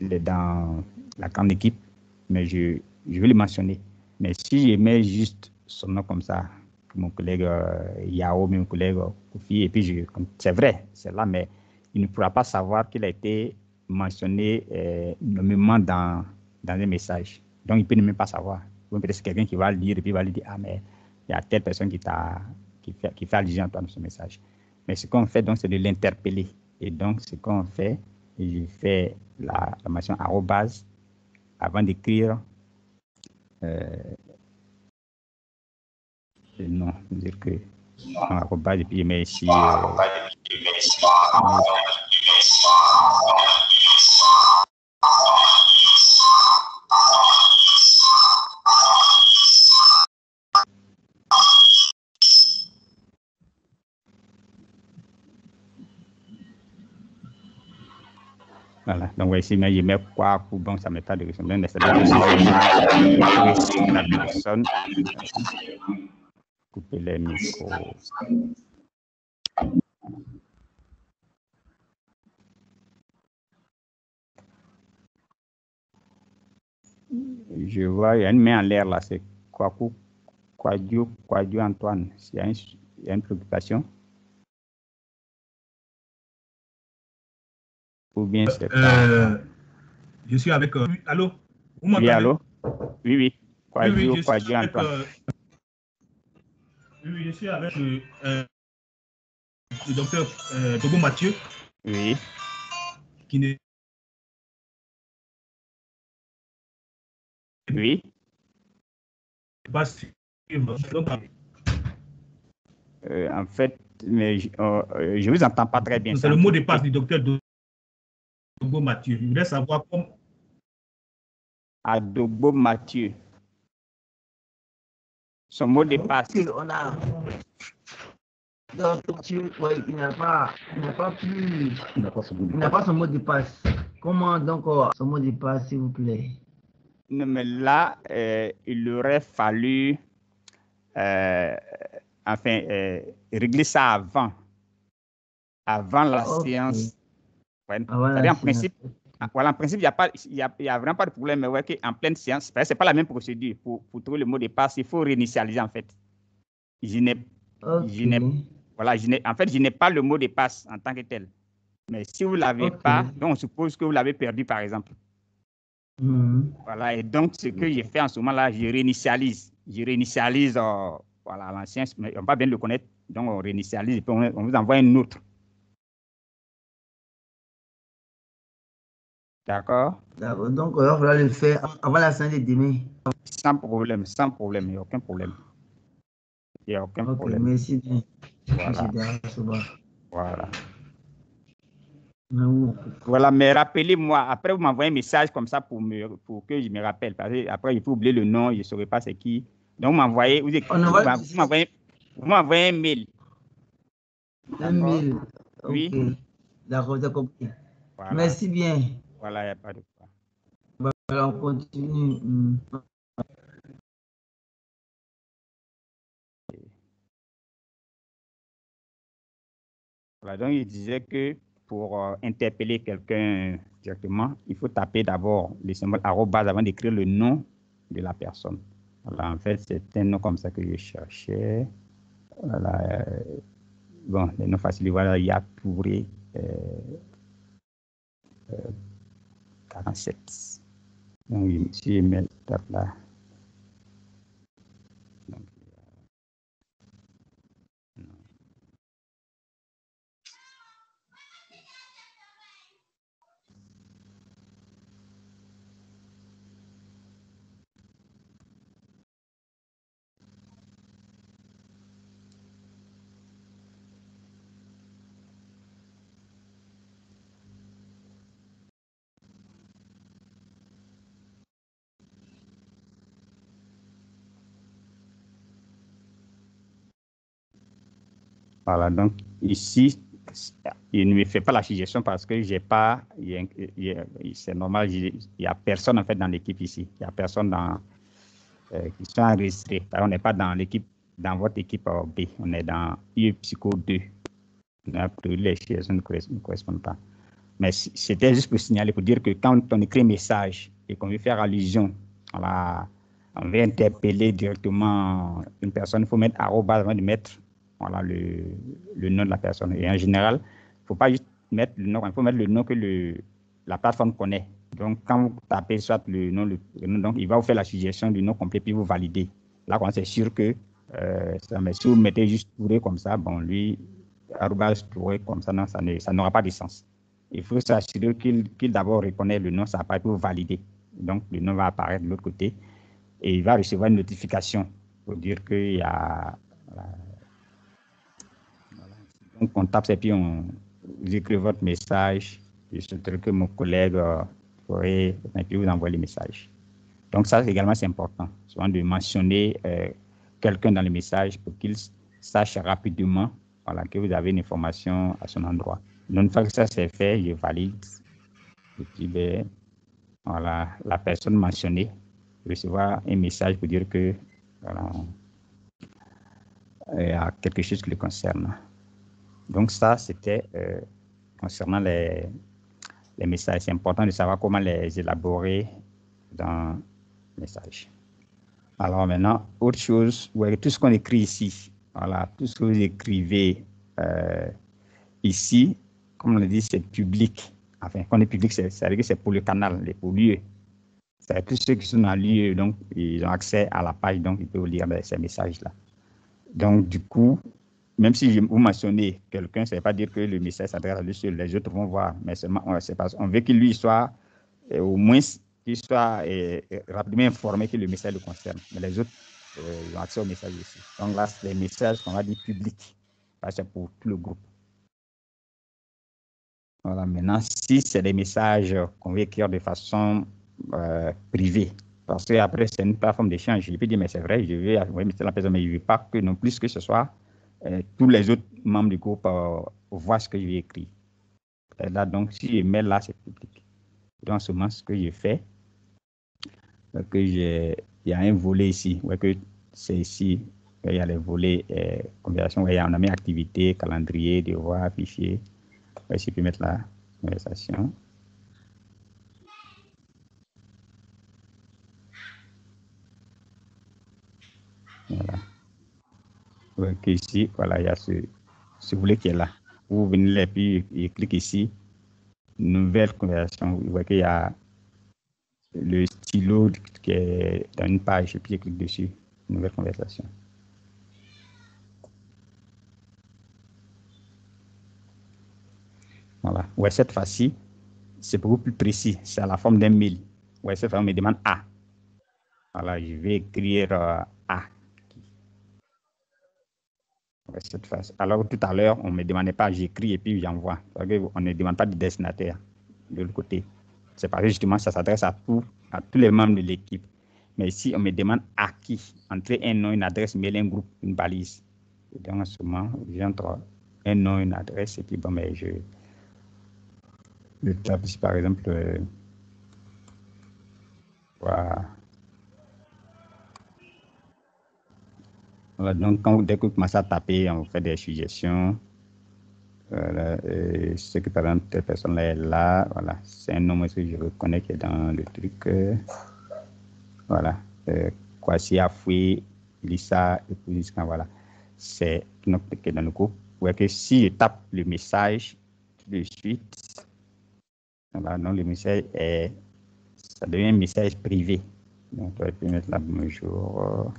il est dans la grande équipe mais je, je vais le mentionner. Mais si je mets juste son nom comme ça mon collègue Yao, mon collègue Kofi, et puis c'est vrai, c'est là, mais il ne pourra pas savoir qu'il a été mentionné euh, nommément dans, dans un message. Donc, il ne peut même pas savoir. Peut-être c'est quelqu'un qui va lire et puis va lui dire Ah, mais il y a telle personne qui, qui, fait, qui fait allusion à toi dans ce message. Mais ce qu'on fait, donc, c'est de l'interpeller. Et donc, ce qu'on fait, je fais la, la mention arrobase avant d'écrire euh, non, dire que arrobase et puis je mets ici. Euh, voilà, donc ici, mais mets quoi pour bon, ça ne met pas de raison. Donc, la personne, couper les micros. Je vois, il y a une main en l'air là, c'est Kwaku, Kwadjo, Kwadjo Antoine. Il y, a une, il y a une préoccupation. Ou bien c'est euh, Je suis avec. Euh, allô? Vous m'entendez? Oui, allô Oui, oui. Kwadjo, oui, oui, Kwadjo Antoine. Euh, oui, je suis avec euh, euh, le docteur euh, Togo Mathieu. Oui. Qui n'est Suivre. Euh, en fait, mais je ne vous entends pas très bien. C'est le mot de passe du docteur Adogbo Mathieu. Je voudrais savoir comment. Adogbo Mathieu. Son mot de passe. On a. Donc, ouais, il n'a pas, il n'a pas plus. Il n'a pas, son mot de passe. Comment donc son mot de passe, s'il vous plaît? Non, mais là, euh, il aurait fallu, euh, enfin, euh, régler ça avant, avant la séance. Ouais. en principe, voilà, en principe, il n'y a, pas, y a, y a vraiment pas de problème, mais ouais, en pleine séance, ce n'est pas la même procédure. Pour, pour trouver le mot de passe, il faut réinitialiser, en fait. Je n'ai, voilà, en fait, je n'ai pas le mot de passe en tant que tel. Mais si vous ne l'avez pas, donc on suppose que vous l'avez perdu, par exemple. Mm-hmm. Voilà, et donc ce que j'ai fait en ce moment-là, je réinitialise. Je réinitialise euh, voilà, l'ancien, mais on va bien le connaître, donc on réinitialise et puis on, vous envoie un autre. D'accord? D'accord, donc il va le faire avant la fin de demain. Sans problème, sans problème, il n'y a aucun problème. Il n'y a aucun problème. Merci bien. Voilà. voilà. Voilà, mais rappelez-moi, après vous m'envoyez un message comme ça pour, me, pour que je me rappelle. Parce que après, il faut oublier le nom, je ne saurais pas c'est qui. Donc, vous m'envoyez, vous, vous m'envoyez un mail. Un mail. Oui. D'accord, j'ai compris. Merci bien. Voilà, il n'y a pas de quoi. Voilà, on continue. Voilà, donc il disait que pour euh, interpeller quelqu'un directement, il faut taper d'abord le symbole arrobase avant d'écrire le nom de la personne. Voilà, en fait, c'est un nom comme ça que je cherchais. Voilà, euh, bon, les noms faciles, voilà, il y a Touré euh, 47. Donc, si je mets là, Voilà, donc ici, il ne me fait pas la suggestion parce que j'ai pas, c'est normal, il n'y a personne en fait dans l'équipe ici. Il n'y a personne euh, qui sont enregistrés. On n'est pas dans l'équipe, dans votre équipe B. On est dans UE Psycho 2. Les suggestions ne correspondent pas. Mais c'était juste pour signaler, pour dire que quand on écrit un message et qu'on veut faire allusion, on veut interpeller directement une personne, il faut mettre arrobas avant de mettre voilà le, le, nom de la personne. Et en général, il ne faut pas juste mettre le nom, il faut mettre le nom que le, la plateforme connaît. Donc, quand vous tapez soit le nom, donc il va vous faire la suggestion du nom complet puis vous valider. Là, c'est sûr que euh, mais si vous mettez juste Touré comme ça, bon, lui, arrobas Touré comme ça, non, ça n'aura pas de sens. Il faut s'assurer qu'il d'abord reconnaît le nom, ça pas vous valider. Donc, le nom va apparaître de l'autre côté et il va recevoir une notification pour dire qu'il y a on tape et puis on écrit votre message. Je souhaiterais que mon collègue euh, pourrait vous envoyer les messages. Donc, ça également, c'est important, souvent de mentionner euh, quelqu'un dans le message pour qu'il sache rapidement voilà, que vous avez une information à son endroit. Une fois que ça c'est fait, je valide. Et puis, ben, voilà, la personne mentionnée recevra un message pour dire que voilà, il y a quelque chose qui le concerne. Donc ça, c'était euh, concernant les, les messages. C'est important de savoir comment les élaborer dans le message. Alors maintenant, autre chose, tout ce qu'on écrit ici, voilà, tout ce que vous écrivez euh, ici, comme on l'a dit, c'est public. Enfin, quand on est public, c'est pour le canal, pour l'UE. C'est tous ceux qui sont dans l'UE, donc ils ont accès à la page, donc ils peuvent lire ces messages-là. Donc, du coup, même si vous mentionnez quelqu'un, ça ne veut pas dire que le message s'adresse à lui seul. Les autres vont voir, mais seulement parce qu'on veut qu'il lui soit, euh, au moins, qu'il soit euh, rapidement informé que le message le concerne. Mais les autres, ont accès au message aussi. Donc là, c'est des messages qu'on va dire publics. c'est pour tout le groupe. Voilà, maintenant, si c'est des messages qu'on veut écrire de façon euh, privée, parce qu'après, c'est une plateforme d'échange, je peux dire, mais c'est vrai, je vais mettre la personne, mais je ne veux pas que non plus que ce soit tous les autres membres du groupe euh, voient ce que écrire. Et là, donc, si je mets là, c'est public. Donc, seulement ce que je fais, que il y a un volet ici, ouais, que c'est ici, il y a les volets euh, conversation, ouais, on a mis activité, calendrier, devoir, fichier. Ici, je peux mettre la conversation. Voilà. Donc ici, voilà, il y a ce, ce volet qui est là. Vous venez là, puis il clique ici, nouvelle conversation. Vous voyez qu'il y a le stylo qui est dans une page, et puis je clique dessus, nouvelle conversation. Voilà. Ouais, cette fois-ci, c'est beaucoup plus précis. C'est à la forme d'un mail. Ouais, cette fois, on me demande A. Voilà, je vais écrire euh, A. Cette Alors, tout à l'heure, on ne me demandait pas, j'écris et puis j'envoie. On ne demande pas de destinataire de l'autre côté. C'est parce que justement, ça s'adresse à, tout, à tous les membres de l'équipe. Mais ici, on me demande à qui Entrer un nom, une adresse mail, un groupe, une balise. Et donc, en ce moment, j'entre un nom, une adresse, et puis bon, mais je, je tape ici, par exemple, euh, voilà. Donc, quand, dès que vous commencez à taper, on fait des suggestions. Ce que par exemple, cette personne-là est là, voilà, c'est un nom que je reconnais qui est dans le truc. Euh, voilà, euh, Kwasi Afoui, Lisa, et puis voilà, c'est qui est dans le groupe. Vous voyez que si je tape le message de suite, voilà, donc le message est, ça devient un message privé. Donc, on va mettre là bonjour.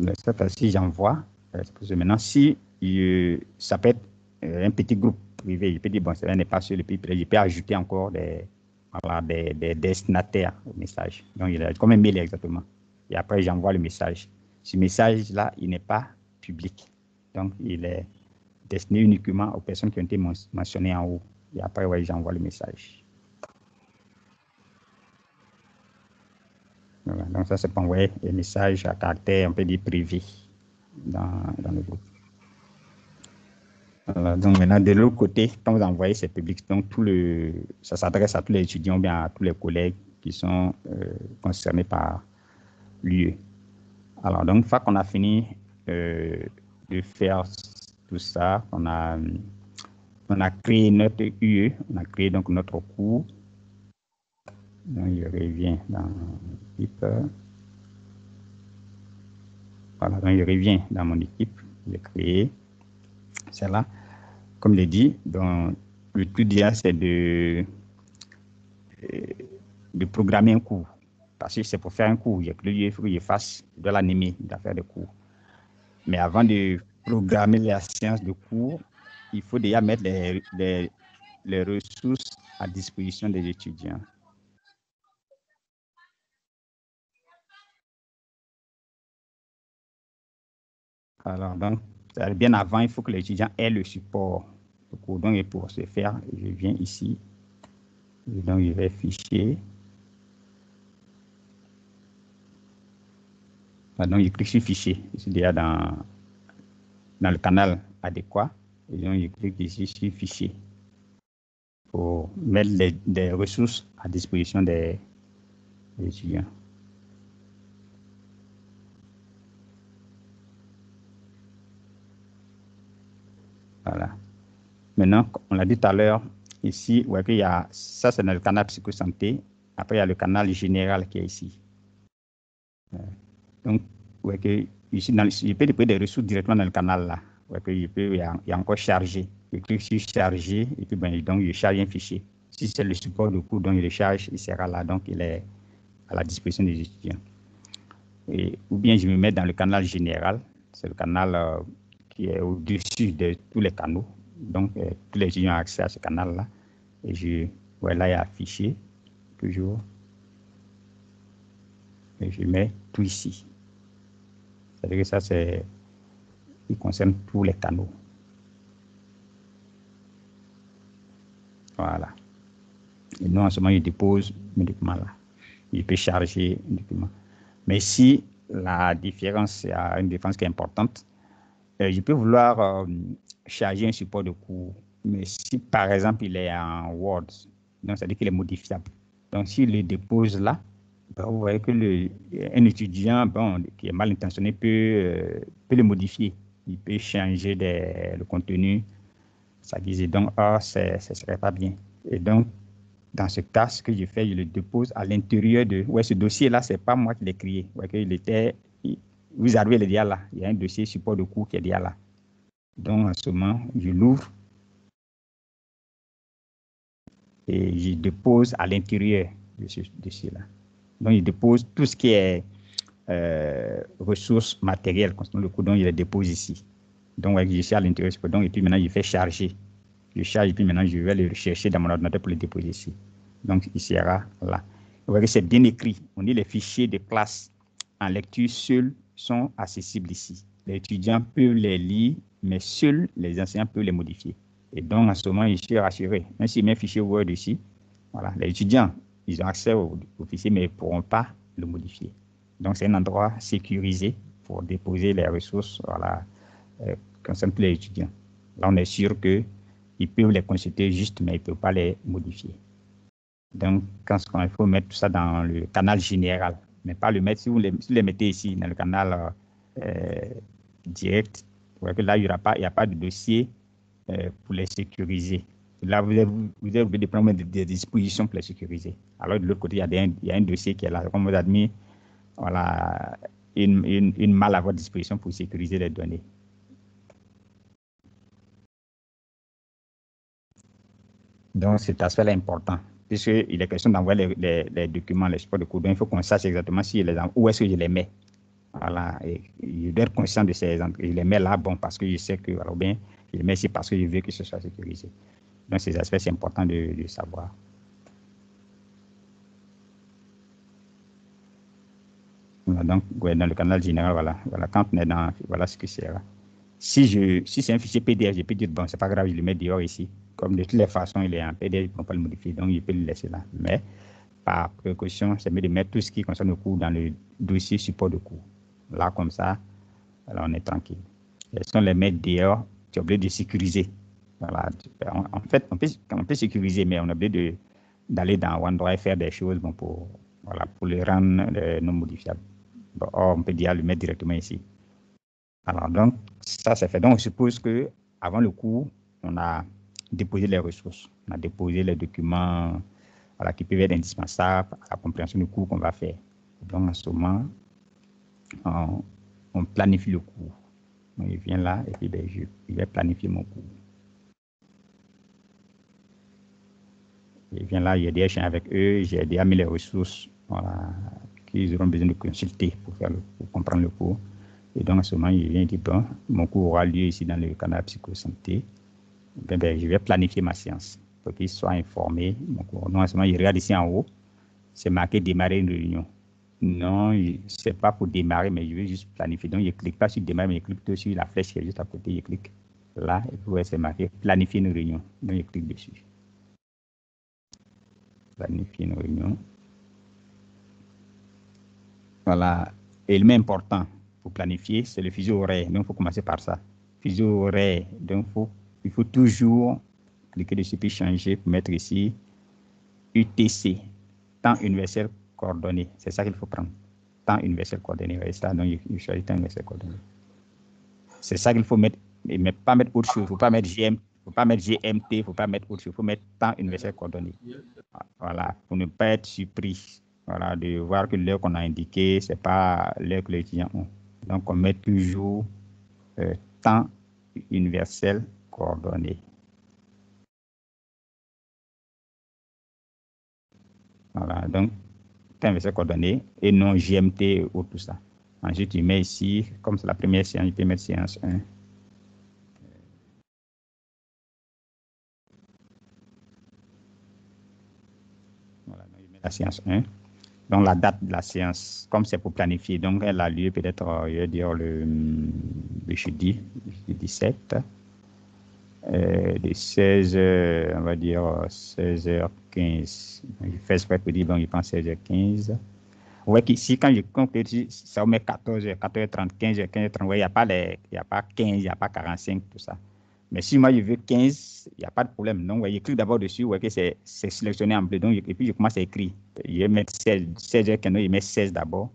Cette fois-ci, j'envoie. Maintenant, si ça peut être euh, un petit groupe privé, je peux dire, bon, ça n'est pas sur le pays je peux ajouter encore des, des, des destinataires au message. Donc, il est comme un mail exactement. Et après, j'envoie le message. Ce message-là, il n'est pas public. Donc, il est destiné uniquement aux personnes qui ont été mentionnées en haut. Et après, j'envoie le message. Donc ça, c'est pour envoyer des messages à caractère, un peu dit privé dans, dans, le groupe. donc maintenant, de l'autre côté, quand vous envoyez, c'est public. Donc tout le, ça s'adresse à tous les étudiants, bien à tous les collègues qui sont euh, concernés par l'UE. Alors, donc, une fois qu'on a fini euh, de faire tout ça, on a, on a créé notre UE, on a créé donc notre cours. Donc, je reviens dans l'équipe. Voilà, donc je reviens dans mon équipe. J'ai créé celle-là. Comme je l'ai dit, donc, le tout d'hier, c'est de, de programmer un cours. Parce que c'est pour faire un cours. Il il faut que je fasse, de l'animer, de faire des cours. Mais avant de programmer la séance de cours, il faut déjà mettre les, les, les ressources à disposition des étudiants. Alors, donc, bien avant, il faut que l'étudiant ait le support. Donc, et pour ce faire, je viens ici. Donc, je vais fichier. Donc, je clique sur fichier. C'est déjà dans, dans le canal adéquat. Et donc, je clique ici sur fichier pour mettre des ressources à disposition des étudiants. Voilà. Maintenant, on l'a dit tout à l'heure, ici, ouais, il y a, ça c'est dans le canal psychosanté. Après, il y a le canal général qui est ici. Euh, donc, ouais, que ici, je peux déployer des ressources directement dans le canal là. Je peux, il, y a, il y a encore chargé. Je clique sur charger et puis ben, donc je charge un fichier. Si c'est le support de cours, donc il charge, il sera là, donc il est à la disposition des étudiants. Et, ou bien je me mets dans le canal général, c'est le canal euh, qui est au-dessus de tous les canaux. Donc, euh, tous les étudiants ont accès à ce canal-là. Et je, voilà, il y a affiché, toujours. Et je mets tout ici. C'est-à-dire que ça, c'est, il concerne tous les canaux. Voilà. Et non, en ce moment, il dépose le document là. Il peut charger le document. Mais si la différence, il y a une différence qui est importante, je peux vouloir euh, charger un support de cours, mais si par exemple il est en Word, donc ça veut dire qu'il est modifiable. Donc s'il le dépose là, ben, vous voyez que un étudiant qui est mal intentionné peut, euh, peut le modifier. Il peut changer le contenu. Ça disait donc, ah, ce ne serait pas bien. Et donc, dans ce cas, ce que je fais, je le dépose à l'intérieur de. Ouais, ce dossier-là, ce n'est pas moi qui l'ai créé. Ouais, il était, vous est déjà là. Il y a un dossier support de cours qui est là. Donc, en ce moment, je l'ouvre et je dépose à l'intérieur de ce dossier-là. Donc, il dépose tout ce qui est euh, ressources matérielles concernant le cours, donc il les dépose ici. Donc, je suis à l'intérieur, donc, et puis maintenant, je fais charger je charge, et puis maintenant, je vais le chercher dans mon ordinateur pour le déposer ici. Donc, il sera là. Vous voyez que c'est bien écrit. On dit les fichiers de classe en lecture seuls sont accessibles ici. Les étudiants peuvent les lire, mais seuls les enseignants peuvent les modifier. Et donc, en ce moment, je suis rassuré. Même si mes fichiers Word ici, voilà, les étudiants, ils ont accès au, fichier, mais ils ne pourront pas le modifier. Donc, c'est un endroit sécurisé pour déposer les ressources voilà, euh, concernant tous les étudiants. Là, on est sûr que ils peuvent les consulter juste, mais ils ne peuvent pas les modifier. Donc, quand il faut mettre tout ça dans le canal général, mais pas le mettre, si vous les, mettez ici dans le canal euh, direct, vous voyez que là, il n'y pas, a pas de dossier euh, pour les sécuriser. Là, vous avez, vous avez des prendre des, dispositions pour les sécuriser. Alors, de l'autre côté, il y, il y, a un dossier qui est là, comme vous avez mis, voilà, une, une, une malle à votre disposition pour sécuriser les données. Donc, cet aspect-là est important, puisqu'il est question d'envoyer les, documents, les supports de cours. Donc, il faut qu'on sache exactement où est-ce que je les mets. Voilà, et je dois être conscient de ces Je les mets là, bon, parce que je sais que, alors bien, je les mets ici parce que je veux que ce soit sécurisé. Donc, ces aspects, c'est important de, savoir. donc, dans le canal général, voilà, voilà, quand on est dans, voilà ce que c'est Si, si c'est un fichier PDF, je peux dire, bon, c'est pas grave, je le mets dehors ici comme de toutes les façons, il est en PDF, il ne peut pas le modifier, donc il peut le laisser là. Mais par précaution, c'est mieux de mettre tout ce qui concerne le cours dans le dossier support de cours. Là, comme ça, alors on est tranquille. Et si on les met dehors, tu es obligé de sécuriser. Voilà. En fait, on peut, on peut sécuriser, mais on est obligé d'aller dans OneDrive faire des choses bon, pour, voilà, pour les rendre euh, non modifiables. Bon, on peut dire le mettre directement ici. Alors, donc, ça, c'est fait. Donc, on suppose que avant le cours, on a déposer les ressources. On a déposé les documents voilà, qui peuvent être indispensables à la compréhension du cours qu'on va faire. Donc, en ce moment, on, planifie le cours. Donc, il vient là et puis ben, je, vais planifier mon cours. Il vient là, j'ai des avec eux, j'ai déjà mis les ressources voilà, qu'ils auront besoin de consulter pour, comprendre le cours. Et donc, en ce moment, il vient dire, bon, mon cours aura lieu ici dans le canal psychosanté. Ben, ben, je vais planifier ma séance pour qu'il soit informé. non seulement il regarde ici en haut, c'est marqué démarrer une réunion. Non, c'est pas pour démarrer, mais je vais juste planifier. Donc, je ne clique pas sur démarrer, mais je clique sur la flèche qui est juste à côté. Je clique là, et puis c'est marqué planifier une réunion. Donc, je clique dessus. Planifier une réunion. Voilà. Et le même important pour planifier, c'est le fuseau horaire. Donc, il faut commencer par ça. Fuseau horaire. Donc, il faut il faut toujours cliquer dessus puis changer pour mettre ici UTC, temps universel coordonné. C'est ça qu'il faut prendre. Temps universel coordonné. ça, donc je choisis temps universel coordonné. C'est ça qu'il faut mettre, mais pas mettre autre chose. Il ne faut pas mettre GMT, il ne faut pas mettre autre chose. Il faut mettre temps universel coordonné. Voilà, pour ne pas être surpris. Voilà, de voir que l'heure qu'on a indiqué, ce n'est pas l'heure que les étudiants ont. Donc, on met toujours euh, temps universel coordonnées. Voilà, donc, tu as coordonnées et non GMT ou tout ça. Ensuite, tu mets ici, comme c'est la première séance, tu peux mettre séance 1. Voilà, donc je mets la séance 1. Donc, la date de la séance, comme c'est pour planifier, donc elle a lieu peut-être, euh, je vais dire, le, le jeudi, le 17, euh, de 16, on va dire 16h15. Je fais exprès pour dire, bon, je pense 16h15. Vous voyez qu'ici, quand je compte, ça met 14h, 14h30, 15h, 15h30. il n'y a, pas il a pas 15, il n'y a pas 45, tout ça. Mais si moi je veux 15, il n'y a pas de problème. Donc, je clique d'abord dessus, vous voyez que c'est sélectionné en bleu. Donc, et puis je commence à écrire. Je mettre 16, 16 je mets 16 d'abord.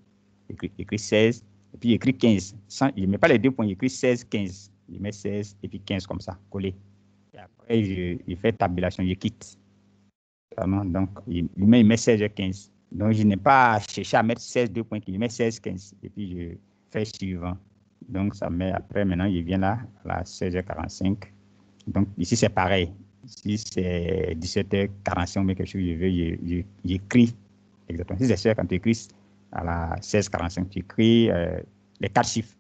J'écris 16, et puis j'écris 15. Sans, je ne mets pas les deux points, j'écris 16, 15. Je mets 16 et puis 15 comme ça, collé. Et après, je, je fais tabulation, je quitte. Donc, il, met, il met 16 et 15. Donc, je n'ai pas cherché à mettre 16, deux points, je mets 16, 15. Et puis, je fais suivant. Donc, ça met après, maintenant, il vient là, à 16h45. Donc, ici, c'est pareil. Si c'est 17h45, mais quelque chose, je veux, j'écris exactement. Si c'est quand tu écris à la 16h45, tu écris euh, les quatre chiffres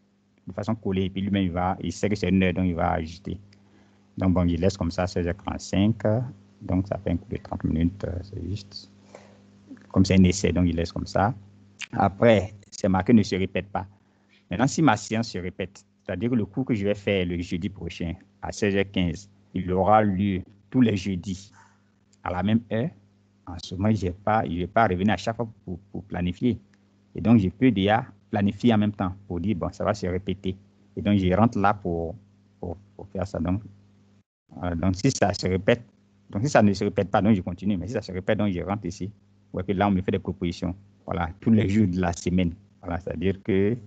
de façon collée, et puis lui-même, il, va, il sait que c'est une heure, donc il va ajuster. Donc, bon, il laisse comme ça 16h45. Donc, ça fait un coup de 30 minutes, euh, c'est juste. Comme c'est un essai, donc il laisse comme ça. Après, c'est marqué ne se répète pas. Maintenant, si ma séance se répète, c'est-à-dire que le cours que je vais faire le jeudi prochain à 16h15, il aura lieu tous les jeudis à la même heure, en ce moment, je ne vais pas revenir à chaque fois pour, planifier. Et donc, je peux déjà planifier en même temps pour dire, bon, ça va se répéter. Et donc, je rentre là pour, pour, faire ça. Donc, donc, si ça se répète, donc si ça ne se répète pas, donc je continue. Mais si ça se répète, donc je rentre ici. Ouais, puis là, on me fait des propositions. Voilà, tous les jours de la semaine. Voilà, c'est-à-dire que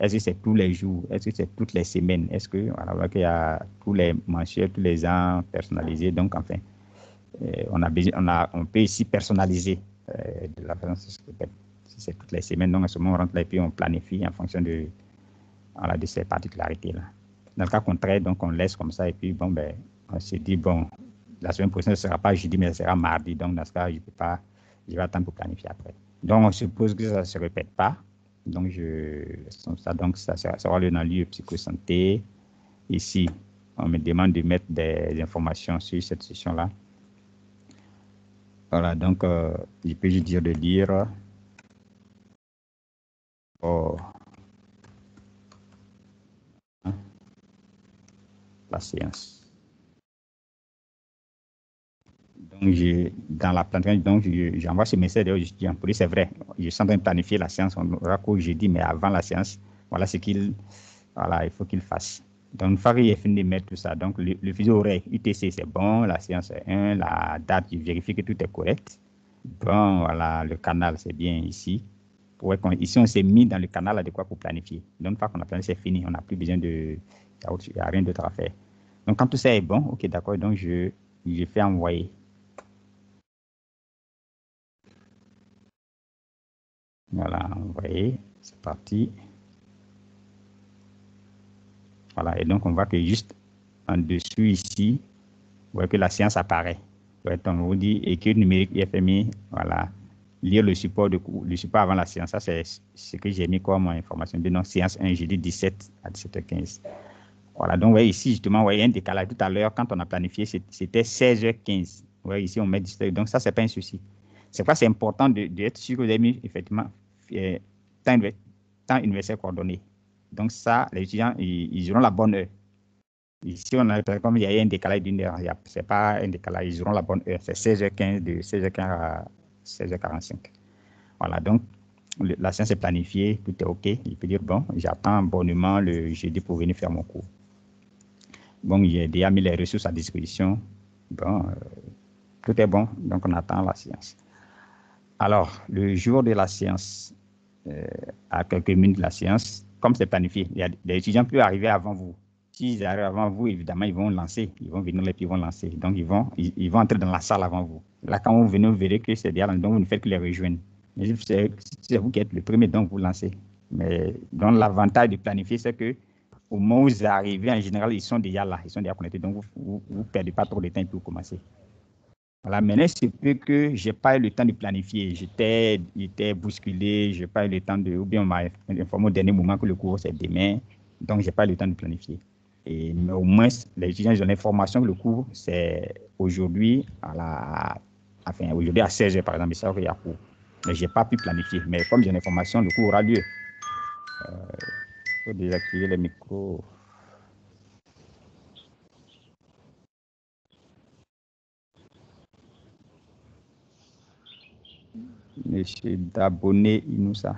est-ce que c'est tous les jours? Est-ce que c'est toutes les semaines? Est-ce que voilà, qu'il y a tous les mensuels, tous les ans personnalisés? Donc, enfin, euh, on, a on, a, on peut ici personnaliser euh, de la façon si c'est toutes les semaines. Donc, à ce moment, on rentre là et puis on planifie en fonction de, voilà, de ces particularités-là. Dans le cas contraire, donc, on laisse comme ça et puis, bon, ben, on se dit, bon, la semaine prochaine, ce ne sera pas jeudi, mais ce sera mardi. Donc, dans ce cas, je peux pas, je vais attendre pour planifier après. Donc, on suppose que ça ne se répète pas. Donc, je, ça, donc ça, ça, ça le dans lieu psychosanté. Ici, on me demande de mettre des informations sur cette session-là. Voilà, donc, euh, je peux juste dire de lire. Oh. La séance. Donc, dans la planification, donc, j'envoie ce message aux étudiants. Pour c'est vrai, je suis en train de planifier la séance, on aura qu'au jeudi, mais avant la séance, voilà ce qu'il voilà, il faut qu'il fasse. Donc, une fois qu'il est fini de mettre tout ça, donc le, le fuseau horaire UTC, c'est bon, la séance est 1, la date, je vérifie que tout est correct. Bon, voilà, le canal, c'est bien ici. Pour, ici, on s'est mis dans le canal adéquat pour planifier. Donc, une fois qu'on a planifié, c'est fini, on n'a plus besoin de. Il n'y a, rien d'autre à faire. Donc, quand tout ça est bon, ok, d'accord, donc je, je fais envoyer. Voilà, voyez, c'est parti. Voilà, et donc on voit que juste en dessous ici, vous voyez que la science apparaît. on vous dit écrire numérique IFMI, voilà, lire le support, de, le support avant la séance. Ça, c'est ce que j'ai mis comme information. De non, séance 1, jeudi 17 à 17h15. Voilà, donc vous voyez ici, justement, vous voyez un décalage. Tout à l'heure, quand on a planifié, c'était 16h15. Vous voyez ici, on met 17 Donc ça, c'est pas un souci. C'est quoi c'est important d'être sûr que vous avez mis effectivement euh, temps, temps universel coordonné. Donc ça, les étudiants, ils, auront la bonne heure. Ici, on a, comme il y a un décalage d'une heure, ce n'est pas un décalage, ils auront la bonne heure. C'est 16h15, de 16h15 à 16h45. Voilà, donc la séance est planifiée, tout est OK. Il peut dire, bon, j'attends bonnement le jeudi pour venir faire mon cours. Bon, j'ai déjà mis les ressources à disposition. Bon, euh, tout est bon, donc on attend la séance. Alors, le jour de la séance, euh, à quelques minutes de la séance, comme c'est planifié, les étudiants peuvent arriver avant vous. S'ils arrivent avant vous, évidemment, ils vont lancer, ils vont venir et puis ils vont lancer. Donc, ils vont, ils, vont entrer dans la salle avant vous. Là, quand vous venez, vous verrez que c'est déjà donc vous ne faites que les rejoindre. C'est vous qui êtes le premier, donc vous lancez. Mais l'avantage de planifier, c'est que au moment où vous arrivez, en général, ils sont déjà là, ils sont déjà connectés. Donc, vous ne perdez pas trop de temps pour commencer. Voilà, maintenant, c'est peu que je n'ai pas eu le temps de planifier. J'étais, j'étais bousculé, je n'ai pas eu le temps de. Ou bien on m'a informé au dernier moment que le cours c'est demain, donc je n'ai pas eu le temps de planifier. Et, mais au moins, les étudiants ont l'information que le cours c'est aujourd'hui à la. Aujourd'hui à 16h par exemple, savent qu'il y a cours. mais je n'ai pas pu planifier. Mais comme j'ai l'information, le cours aura lieu. Il faut désactiver les micros. Monsieur Daboné Inoussa.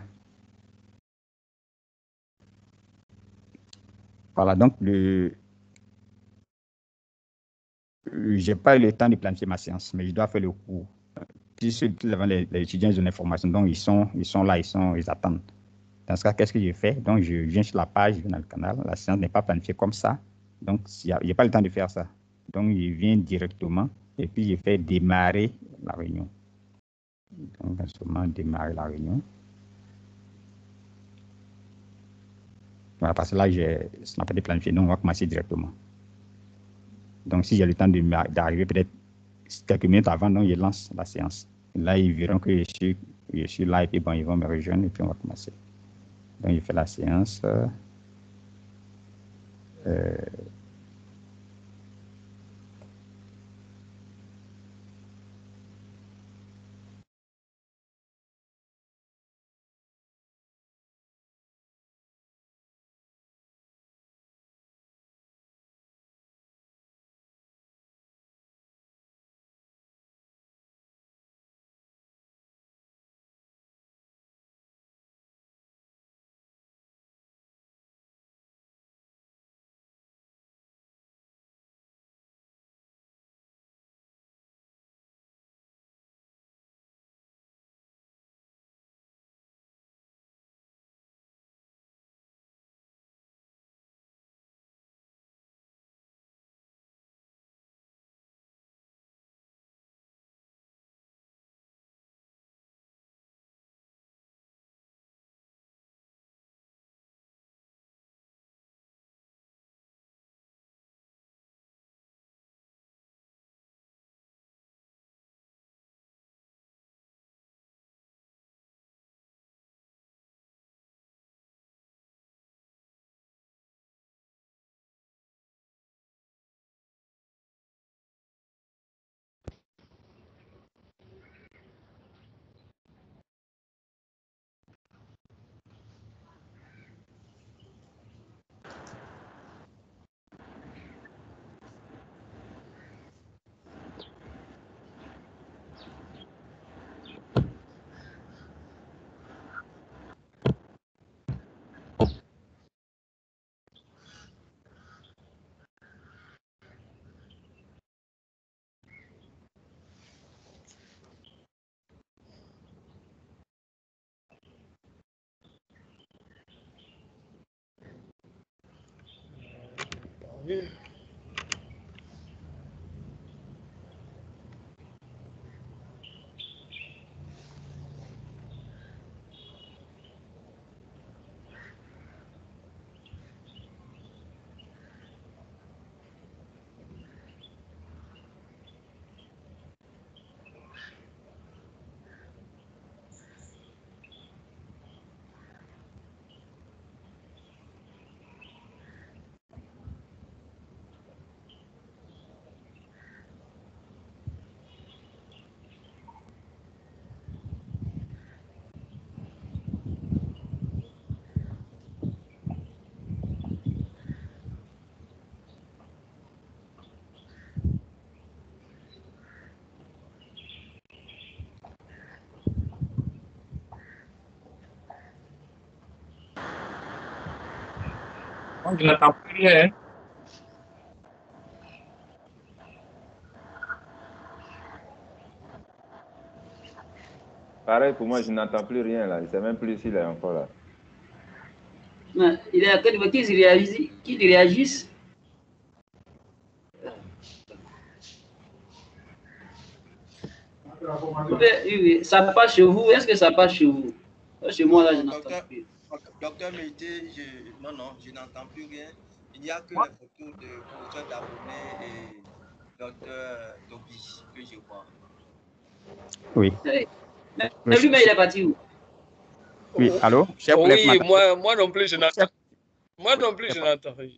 Voilà, donc le, j'ai pas eu le temps de planifier ma séance, mais je dois faire le cours. Puisque les, les étudiants ont l'information, donc ils sont, ils sont là, ils, sont, ils attendent. Dans ce cas, qu'est-ce que je fais Donc, je viens sur la page, je viens dans le canal. La séance n'est pas planifiée comme ça. Donc, n'y a, pas le temps de faire ça. Donc, je viens directement et puis je fais démarrer la réunion. Donc, en ce moment, démarrer la réunion. Voilà, parce que là, ce n'a pas été planifié, donc on va commencer directement. Donc, si j'ai le temps d'arriver peut-être quelques minutes avant, je lance la séance. Là, ils verront que je suis, je suis là et puis bon, ils vont me rejoindre et puis on va commencer. Donc, je fais la séance. Euh, Yeah. Je n'attends plus rien. Pareil pour moi, je n'entends plus rien là. Je ne sais même plus s'il est encore là. Il est à côté de qui réagissent. Qui réagissent. Oui, ça passe chez vous. Est-ce que ça passe chez vous? Chez moi, là, je n'entends plus. Docteur Mété, je, non, non, je n'entends plus rien. Il n'y a que les photos de professeur d'abonnés et docteur Tobi que je vois. Oui. Mais, mais lui, mais il est parti où? Oui, allô? Chef Oui, moi, moi non plus, je n'entends Moi non plus, je n'entends rien.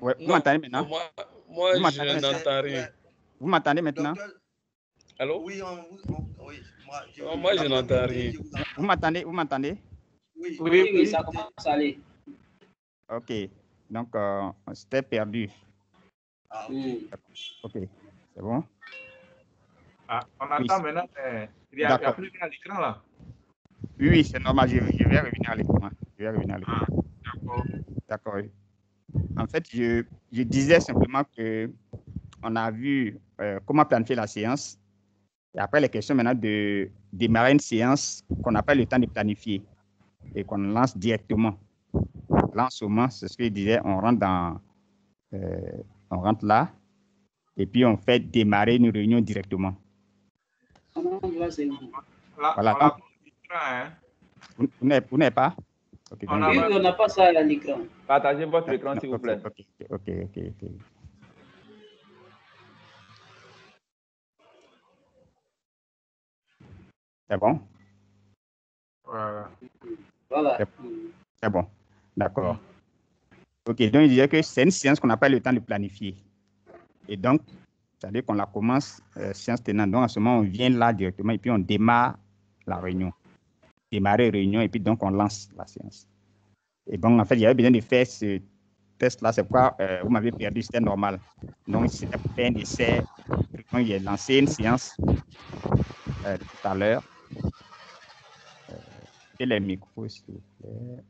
Ouais, vous m'entendez maintenant? Moi, moi je n'entends rien. Vous m'entendez maintenant? Docteur, Allô? Oui, on, on- oui. Moi, je, Oh, moi, je n'entends rien. vous. Vous m'entendez? Vous m'entendez? Oui, Oui, oui, ça commence à aller. Ok. Donc, euh, c'était perdu. Ah, ok. Hmm. Ok. C'est bon Ah, on Oui. attend maintenant, mais il n'y a, a plus rien à l'écran là. Oui, oui, c'est normal. Je, je vais revenir à l'écran. Je vais revenir à l'écran. D'accord. D'accord. En fait, je, je disais simplement que on a vu euh, comment planifier la séance. Et après, les questions maintenant de démarrer une séance qu'on n'a pas le temps de planifier et qu'on lance directement. Là, en ce moment, c'est ce on rentre dans, euh, on rentre là et puis on fait démarrer une réunion directement. Ah là, Voilà, on hein. Vous, vous n'avez pas? Ok, On n'a pas ça à l'écran. Partagez votre écran, Non, s'il vous plaît. Ok, ok, ok, ok. C'est bon? Voilà. Voilà. C'est bon. D'accord. Ok, donc je disais que c'est une séance qu'on n'a pas le temps de planifier. Et donc, c'est-à-dire qu'on la commence, euh, tenante. Donc, en ce moment, on vient là directement et puis on démarre la réunion. Démarrer réunion et puis donc on lance la séance. Et bon, en fait, il y avait besoin de faire ce test-là. C'est pourquoi euh, vous m'avez perdu, c'était normal. Donc, c'était pour faire un essai. Donc, il a lancé une séance euh, tout à l'heure. Les micros, s'il vous plaît.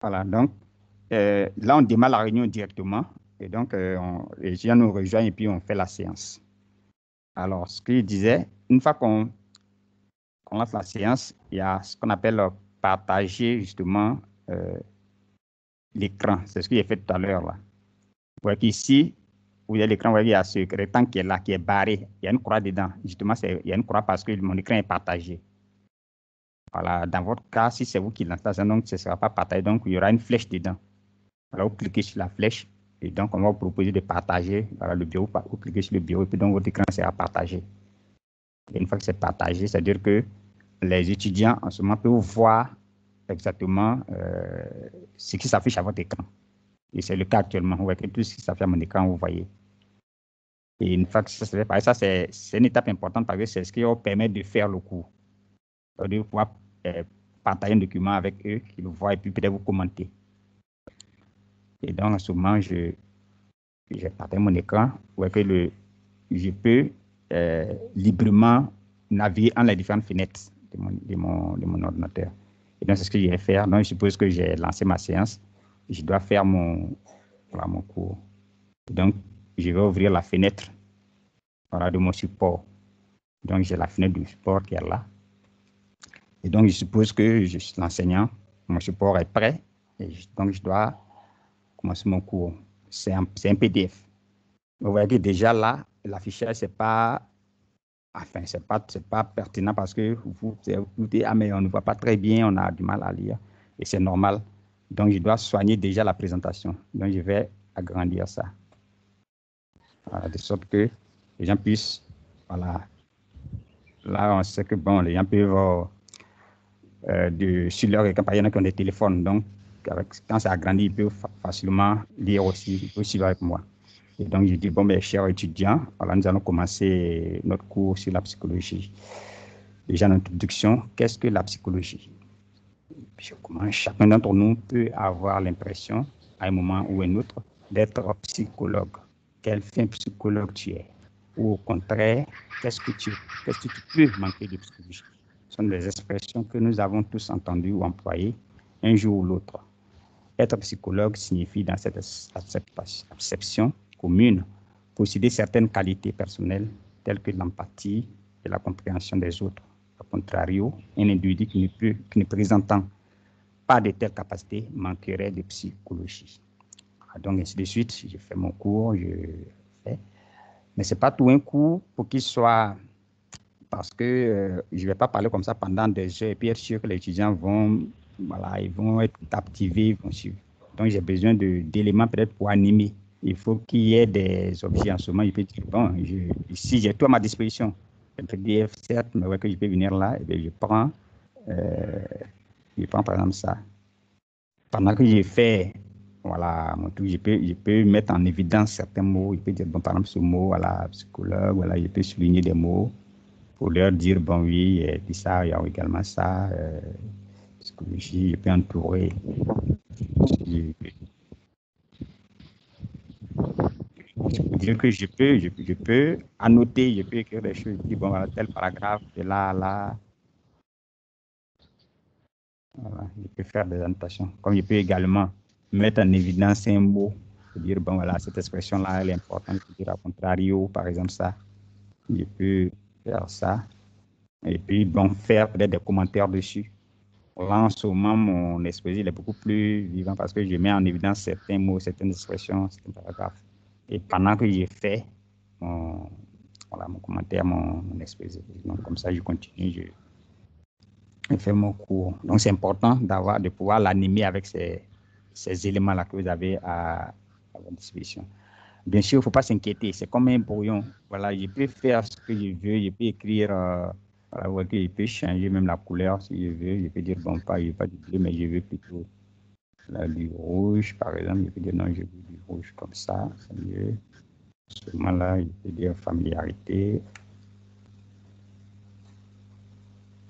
Voilà, donc euh, là, on démarre la réunion directement. Et donc, euh, les gens nous rejoignent et puis on fait la séance. Alors, ce que je disais, une fois qu'on lance la séance, il y a ce qu'on appelle partager justement euh, l'écran. C'est ce que j'ai fait tout à l'heure. Vous voyez qu'ici, vous avez l'écran, vous voyez, il y a ce rectangle qui est là, qui est barré. Il y a une croix dedans. Justement, il y a une croix parce que mon écran est partagé. Voilà, dans votre cas, si c'est vous qui lancez la donc ce ne sera pas partagé, donc il y aura une flèche dedans. Voilà, vous cliquez sur la flèche et donc on va vous proposer de partager le bureau. Vous cliquez sur le bureau et puis donc votre écran sera partagé. Et une fois que c'est partagé, c'est-à-dire que les étudiants en ce moment peuvent voir exactement euh, ce qui s'affiche à votre écran. Et c'est le cas actuellement. Vous voyez tout ce qui s'affiche à mon écran, vous voyez. Et une fois que ça se fait, ça, c'est une étape importante parce que c'est ce qui va permettre de faire le cours. C'est-à-dire pouvoir euh, partager un document avec eux, qu'ils le voient et puis peut-être vous commenter. Et donc, en ce moment, je, je partage mon écran. Voyez que le, je peux euh, librement naviguer entre les différentes fenêtres de mon, de mon, ordinateur. Et donc, c'est ce que je vais faire. Donc, je suppose que j'ai lancé ma séance. Je dois faire mon, mon cours. Donc, je vais ouvrir la fenêtre voilà, de mon support. Donc, j'ai la fenêtre du support qui est là. Et donc, je suppose que je suis l'enseignant. Mon support est prêt. Et donc, je dois commencer mon cours. C'est un, un PDF. Vous voyez que déjà là, l'affichage, c'est pas, enfin, pas, pas pertinent parce que vous vous dites, ah, mais on ne voit pas très bien, on a du mal à lire. Et c'est normal. Donc, je dois soigner déjà la présentation. Donc, je vais agrandir ça. De sorte que les gens puissent, voilà. Là, on sait que, bon, les gens peuvent, euh, de, sur leur a qui ont des téléphones. Donc, quand c'est agrandi, ils peuvent fa- facilement lire aussi, suivre avec moi. Et donc, je dis, bon, mes chers étudiants, alors nous allons commencer notre cours sur la psychologie. Déjà, en introduction, qu'est-ce que la psychologie? Je commence. Chacun d'entre nous peut avoir l'impression, à un moment ou un autre, d'être psychologue. Quel fin psychologue tu es? Ou au contraire, qu'est-ce que qu'est-ce que tu peux manquer de psychologie? Ce sont des expressions que nous avons tous entendues ou employées un jour ou l'autre. Être psychologue signifie, dans cette accept- acception commune, posséder certaines qualités personnelles telles que l'empathie et la compréhension des autres. Au contrario, un individu qui ne, peut, présentant pas de telles capacités manquerait de psychologie. Ah, Donc, ainsi de suite, j'ai fait mon cours, je fais. Mais ce n'est pas tout un cours pour qu'il soit. Parce que euh, je ne vais pas parler comme ça pendant des heures et puis être sûr que les étudiants vont, voilà, ils vont être captivés, ils vont suivre. Donc, j'ai besoin d'éléments peut-être pour animer. Il faut qu'il y ait des objets en ce moment. Je peux dire, bon, je, si j'ai tout à ma disposition, un PDF, certes, mais ouais, que je peux venir là, et bien, je prends, euh, je prends par exemple ça. Pendant que j'ai fait voilà, mon truc, je peux, je peux mettre en évidence certains mots. Je peux dire, bon, par exemple, ce mot, voilà, psychologue, voilà, je peux souligner des mots pour leur dire, bon, oui, il y a ça, il y a également ça, euh, je peux entourer. Je, je peux dire que je peux, je, je, peux annoter, je peux écrire des choses, dire, bon, voilà, tel paragraphe, de là, là. Voilà, je peux faire des annotations. Comme je peux également mettre en évidence un mot, dire, bon, voilà, cette expression-là, elle est importante, pour dire à contrario, par exemple, ça. Je peux faire ça. Et puis, bon, faire peut-être des commentaires dessus. Là, en ce moment, mon exposé il est beaucoup plus vivant parce que je mets en évidence certains mots, certaines expressions, certains paragraphes. Et pendant que j'ai fait mon, voilà, mon commentaire, mon, exposé, donc comme ça, je continue, je, fais mon cours. Donc, c'est important de pouvoir l'animer avec ces, ces éléments-là que vous avez à, à votre disposition. Bien sûr, il ne faut pas s'inquiéter, c'est comme un brouillon. Voilà, je peux faire ce que je veux, je peux écrire, euh, voilà, ouais, je peux changer même la couleur si je veux. Je peux dire, bon, pas, je veux pas du bleu, mais je veux plutôt là, du rouge, par exemple. Je peux dire, non, je veux du rouge comme ça, c'est mieux. Seulement là, je peux dire familiarité.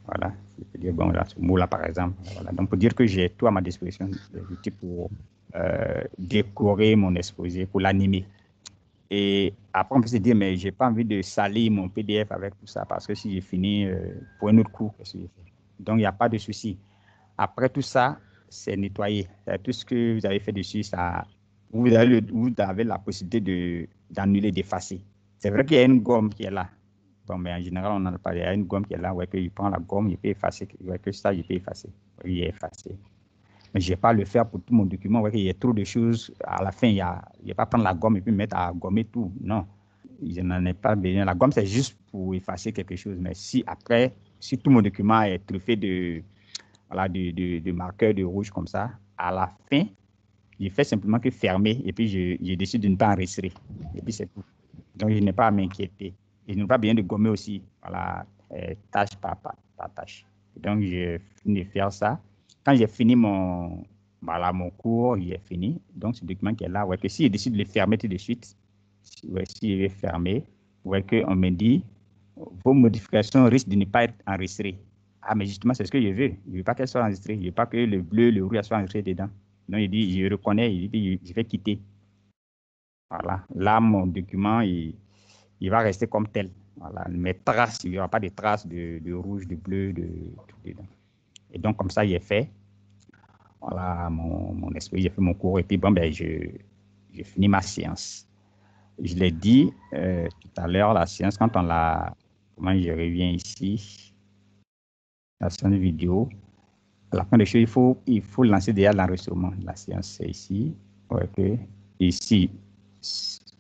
Voilà, je peux dire, bon, là, ce mot-là, par exemple. Voilà. Donc, pour dire que j'ai tout à ma disposition, outils pour euh, décorer mon exposé, pour l'animer. Et après, on peut se dire, mais je n'ai pas envie de salir mon PDF avec tout ça parce que si j'ai fini euh, pour un autre cours, qu'est-ce que j'ai fait Donc, il n'y a pas de souci. Après tout ça, c'est nettoyé. Tout ce que vous avez fait dessus, ça, vous, avez, vous avez la possibilité d'annuler, d'effacer. C'est vrai qu'il y a une gomme qui est là. Bon, mais en général, on a pas. Il y a une gomme qui est là, ouais, que je prends la gomme, je peux effacer, ouais, que ça, je peux effacer. Est effacé. Mais je ne vais pas le faire pour tout mon document. Ouais, il y a trop de choses. À la fin, il y a, je ne vais pas prendre la gomme et puis mettre à gommer tout. Non, je n'en ai pas besoin. La gomme, c'est juste pour effacer quelque chose. Mais si après, si tout mon document est truffé de, voilà, de, de, de marqueurs de rouge comme ça, à la fin, je fais simplement que fermer et puis je, je décide de ne pas enregistrer. Et puis c'est tout. Donc, je n'ai pas à m'inquiéter. Je n'ai pas besoin de gommer aussi, voilà, euh, tâche par, par, par tâche. Donc, je finis de faire ça quand j'ai fini mon, mon cours, il est fini. Donc, ce document qui est là, ouais, que si je décide de le fermer tout de suite, ouais, si je vais fermer, ouais, qu'on me dit, vos modifications risquent de ne pas être enregistrées. Ah, mais justement, c'est ce que je veux. Je ne veux pas qu'elles soient enregistrées. Je ne veux pas que le bleu, le rouge soient enregistrés dedans. Donc, il dit, je reconnais, il dit, je vais quitter. Voilà. Là, mon document, il, il va rester comme tel. Voilà. Mes traces, il n'y aura pas de traces de rouge, de bleu, de tout dedans. Et donc, comme ça, est fait. Voilà mon, mon esprit, j'ai fait mon cours et puis bon, ben, j'ai fini ma séance. Je l'ai dit euh, tout à l'heure, la séance, quand on l'a, comment je reviens ici, la séance vidéo, à la fin des choses, il faut, il faut lancer déjà l'enregistrement. La séance, c'est ici. Que, ici,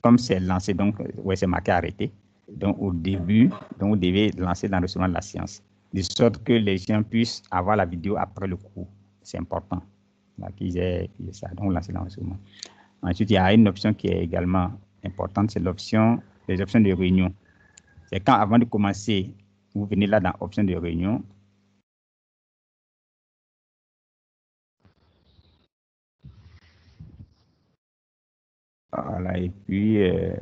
comme c'est lancé, donc, ouais, c'est marqué arrêté. Donc, au début, donc, vous devez lancer l'enregistrement de la séance de sorte que les gens puissent avoir la vidéo après le cours. C'est important qu'ils aient, ça. Donc. Ensuite, il y a une option qui est également importante, c'est l'option, les options de réunion. C'est quand, avant de commencer, vous venez là dans options de réunion. Voilà, et puis, euh,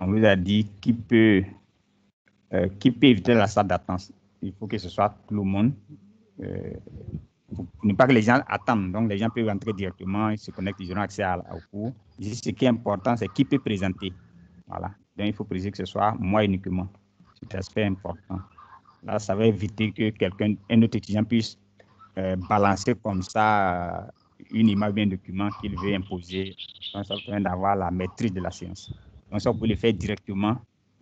on vous a dit qui peut, euh, qui peut éviter la salle d'attente il faut que ce soit tout le monde. Euh, pour ne pas que les gens attendent. Donc, les gens peuvent rentrer directement, ils se connectent, ils auront accès au cours. Ici, ce qui est important, c'est qui peut présenter. Voilà. Donc, il faut préciser que ce soit moi uniquement. C'est un aspect important. Là, ça va éviter que quelqu'un, un autre étudiant puisse euh, balancer comme ça euh, une image ou un document qu'il veut imposer. Donc, ça permet d'avoir la maîtrise de la science. Donc, ça, vous pouvez le faire directement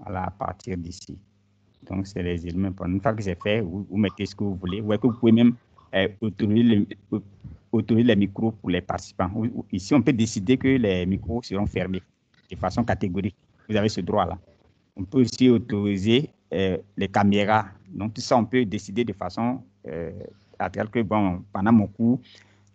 à partir d'ici. Donc, c'est les éléments. Une fois que c'est fait, vous, mettez ce que vous voulez. Ou vous pouvez même euh, autoriser, les, micros pour les participants. Ici, on peut décider que les micros seront fermés de façon catégorique. Vous avez ce droit-là. On peut aussi autoriser euh, les caméras. Donc, tout ça, on peut décider de façon euh, à tel que, bon, pendant mon cours,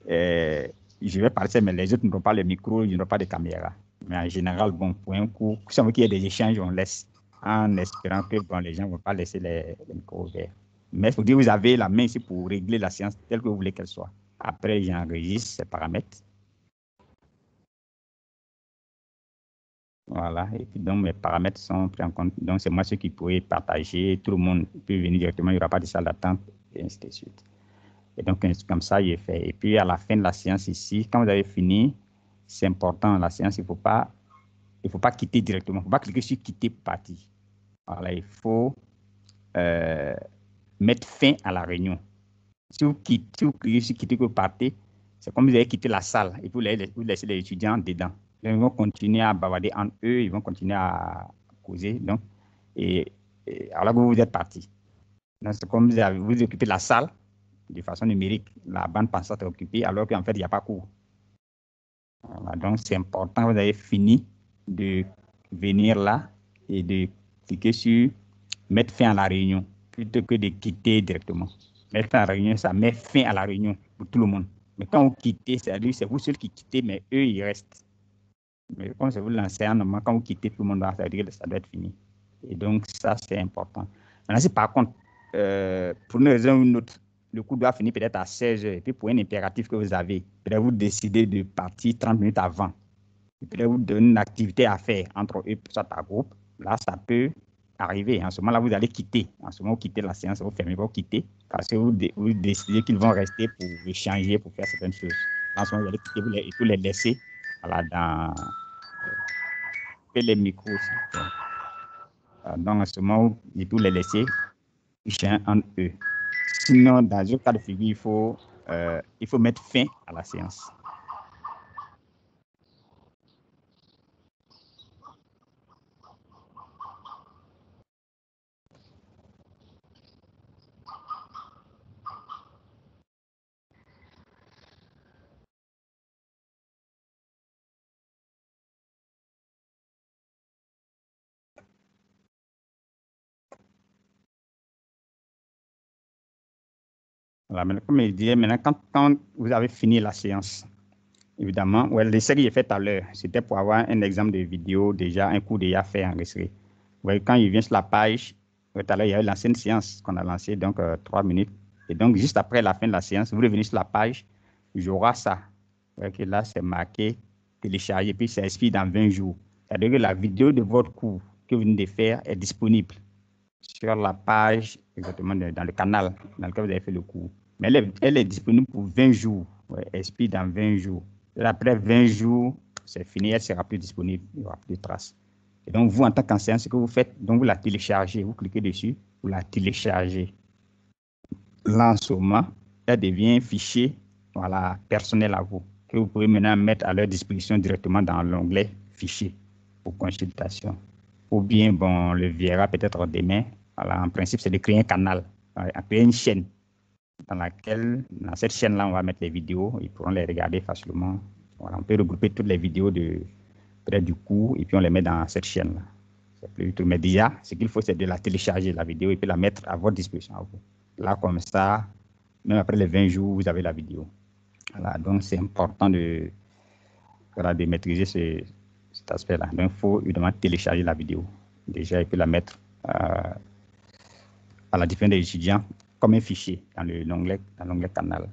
euh, je vais parler, mais les autres n'auront pas le micro, ils n'auront pas de caméra. Mais en général, bon, pour un coup, si on veut qu'il y ait des échanges, on laisse en espérant que bon, les gens ne vont pas laisser les, les micros ouverts. Mais il faut dire, vous avez la main ici pour régler la séance telle que vous voulez qu'elle soit. Après, j'enregistre ces paramètres. Voilà, et puis donc mes paramètres sont pris en compte. Donc c'est moi ceux qui pourrais partager, tout le monde peut venir directement, il n'y aura pas de salle d'attente, et ainsi de suite. Et donc comme ça, est fait. Et puis à la fin de la séance ici, quand vous avez fini, c'est important, la séance, il ne faut pas, faut pas quitter directement, il ne faut pas cliquer sur quitter partie. Voilà, il faut euh, mettre fin à la réunion. Si vous quittez, vous que vous partez, c'est comme vous avez quitté la salle et vous laissez les étudiants dedans ils vont continuer à bavarder entre eux, ils vont continuer à causer. Donc, et, alors là, vous, êtes parti. C'est comme vous occupez la salle de façon numérique, la bande passante est occupée, alors qu'en fait, il n'y a pas cours. donc, c'est important, vous avez fini de venir là et de cliquer sur mettre fin à la réunion plutôt que de quitter directement. Mettre fin à la réunion, ça met fin à la réunion pour tout le monde. Mais quand vous quittez, c'est vous seul qui quittez, mais eux, ils restent. Mais je vous lancez un moment, quand vous quittez, tout le monde va dire que ça doit être fini. Et donc, ça, c'est important. Maintenant, si par contre, euh, pour une raison ou une autre, le cours doit finir peut-être à 16 heures, et puis pour un impératif que vous avez, peut-être vous décidez de partir 30 minutes avant, peut-être vous donnez une activité à faire entre eux, soit à groupe, là, ça peut arriver. En ce moment-là, vous allez quitter. En ce moment, vous quittez la séance, vous fermez, vous quittez, parce que vous, vous décidez qu'ils vont rester pour échanger, pour faire certaines choses. En ce moment, vous allez quitter, vous les, vous les laisser voilà, dans les micros aussi. Donc, en ce moment, il faut les laisser en eux. Sinon, dans ce cas de figure, il faut, euh, il faut mettre fin à la séance. Comme il disait, maintenant, quand, vous avez fini la séance, évidemment, ouais, l'essai que j'ai fait tout à l'heure, c'était pour avoir un exemple de vidéo déjà, un cours déjà fait enregistré. Ouais, quand il vient sur la page, tout à l'heure, il y a eu l'ancienne séance qu'on a lancée, donc euh, trois minutes. Et donc, juste après la fin de la séance, vous revenez sur la page, j'aurai ça. Ouais, que là, c'est marqué télécharger, puis ça expire dans 20 jours. C'est-à-dire que la vidéo de votre cours que vous venez de faire est disponible sur la page, exactement dans le canal dans lequel vous avez fait le cours. Mais elle est, disponible pour 20 jours. Ouais, expire dans 20 jours. après 20 jours, c'est fini, elle sera plus disponible, il n'y aura plus de traces. Et donc, vous, en tant qu'enseignant, ce que vous faites, donc vous la téléchargez, vous cliquez dessus, vous la téléchargez. Là, elle devient un fichier voilà, personnel à vous, que vous pouvez maintenant mettre à leur disposition directement dans l'onglet Fichier pour consultation. Ou bien, bon, on le verra peut-être demain. Voilà, en principe, c'est de créer un canal, créer une chaîne dans laquelle, dans cette chaîne-là, on va mettre les vidéos. Ils pourront les regarder facilement. On peut regrouper toutes les vidéos près du cours et puis on les met dans cette chaîne-là. C'est plus. Mais déjà, ce qu'il faut, c'est de la télécharger, la vidéo, et puis la mettre à votre disposition. Là, comme ça, même après les 20 jours, vous avez la vidéo. Voilà, donc c'est important de, de maîtriser ce, cet aspect-là. Donc, il faut évidemment télécharger la vidéo déjà et puis la mettre euh, à la disposition des étudiants comme un fichier dans l'onglet canal.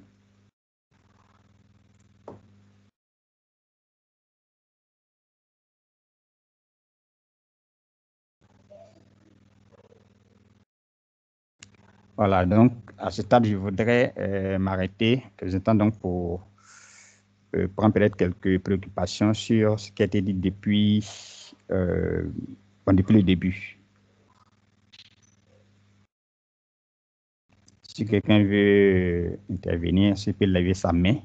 Voilà, donc à ce stade, je voudrais euh, m'arrêter quelques donc pour euh, prendre peut-être quelques préoccupations sur ce qui a été dit depuis, euh, depuis le début. Si quelqu'un veut intervenir, s'il peut lever sa main?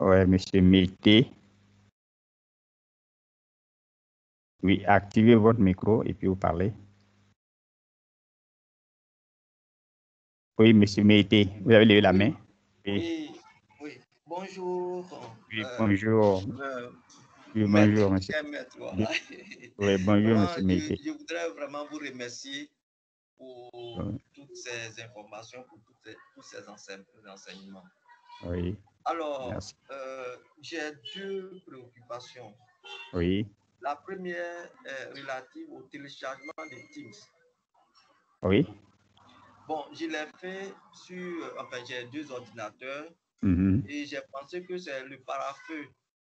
Oui, monsieur Mété. Oui, activez votre micro et puis vous parlez. Oui, monsieur Mété, vous avez levé la main? Oui. Bonjour. Oui, bonjour. Euh, Oui, bonjour, monsieur. Oui, bonjour, monsieur je, voudrais vraiment vous remercier pour Oui. toutes ces informations, pour ces- tous ces enseign- enseignements. Oui, Alors, euh, j'ai deux préoccupations. Oui, La première est relative au téléchargement des Teams. oui. Bon, je l'ai fait sur, euh, enfin, j'ai deux ordinateurs Mhm, et j'ai pensé que c'est le parafeu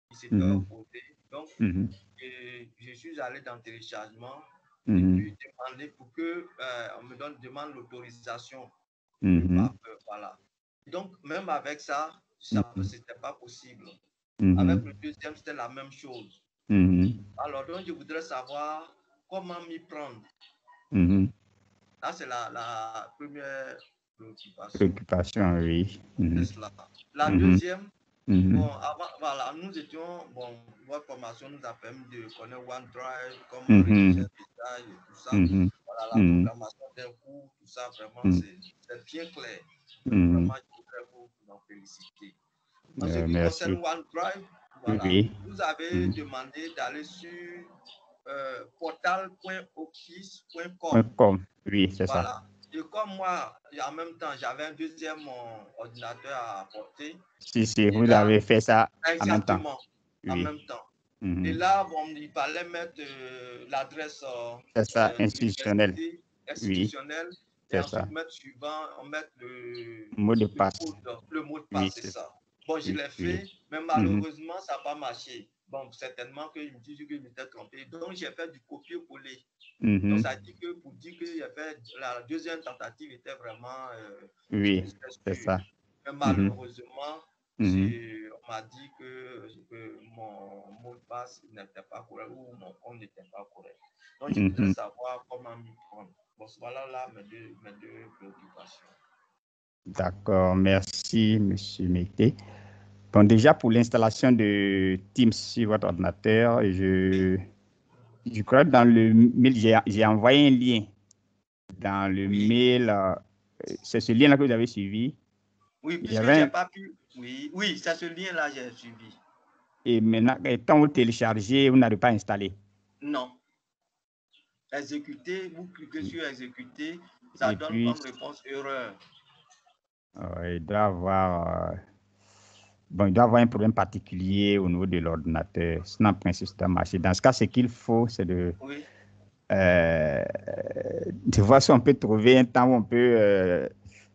qui s'était Mhm. opposé. Donc, mhm, je, suis allé dans le téléchargement mhm, et puis demander pour que euh, on me donne demande l'autorisation. mhm, Voilà. Donc, même avec ça, ça Mhm. c'était pas possible. Avec mhm, le deuxième, c'était la même chose. mhm, Alors, donc, je voudrais savoir comment m'y prendre. mhm. Là, c'est la, la première préoccupation. Oui. Mhm. La Mhm. deuxième, mhm, bon, avant, voilà, nous étions, bon, votre formation nous a permis de connaître OneDrive, comment rédiger message et tout ça. Voilà, la programmation d'un cours, tout ça, vraiment, c'est bien clair. Vraiment, je voudrais vous, en féliciter. En ce Euh, qui merci. concerne OneDrive, voilà, vous avez demandé d'aller sur euh, portal.office.com. Oui, c'est ça. Et comme moi, en même temps, j'avais un deuxième euh, ordinateur à apporter. Si, si, vous là, avez fait ça en même temps. Exactement, en Oui. même temps. Mhm. Et là, bon, il fallait mettre euh, l'adresse euh, ça, euh, institutionnelle. Et ensuite, ça. mettre suivant, on met le, Mot de passe. le mot de Oui, passe, c'est c'est ça. Bon, je oui, l'ai oui. fait, mais malheureusement, ça n'a pas marché. Bon, certainement qu'ils me disent que je m'étais trompé. Donc, j'ai fait du copier-coller. Donc, Mhm. ça dit que pour dire que la deuxième tentative était vraiment. euh, Oui, c'est ça. Mais Mhm. malheureusement, Mhm. on m'a dit que, que mon mot de passe n'était pas correct ou mon compte n'était pas correct. Donc, je voudrais savoir comment m'y prendre. Bon, voilà là mes deux, mes deux préoccupations. D'accord, merci, Monsieur Mété. Bon, déjà pour l'installation de Teams sur votre ordinateur, je, je crois que dans le mail, j'ai envoyé un lien. Dans le mail, euh, c'est ce lien-là que vous avez suivi. Oui, puisque un- pas pu. Oui, oui, c'est ce lien-là j'ai suivi. Et maintenant, quand vous téléchargez, vous n'avez pas installé. Non. Exécuter, vous cliquez sur exécuter, ça Et donne puis- comme réponse erreur. Euh, il doit avoir, euh, bon, il doit avoir un problème particulier au niveau de l'ordinateur. Sinon, en principe, ça marcher. Dans ce cas, ce qu'il faut, c'est de, Oui, euh, de voir si on peut trouver un temps où on peut. euh,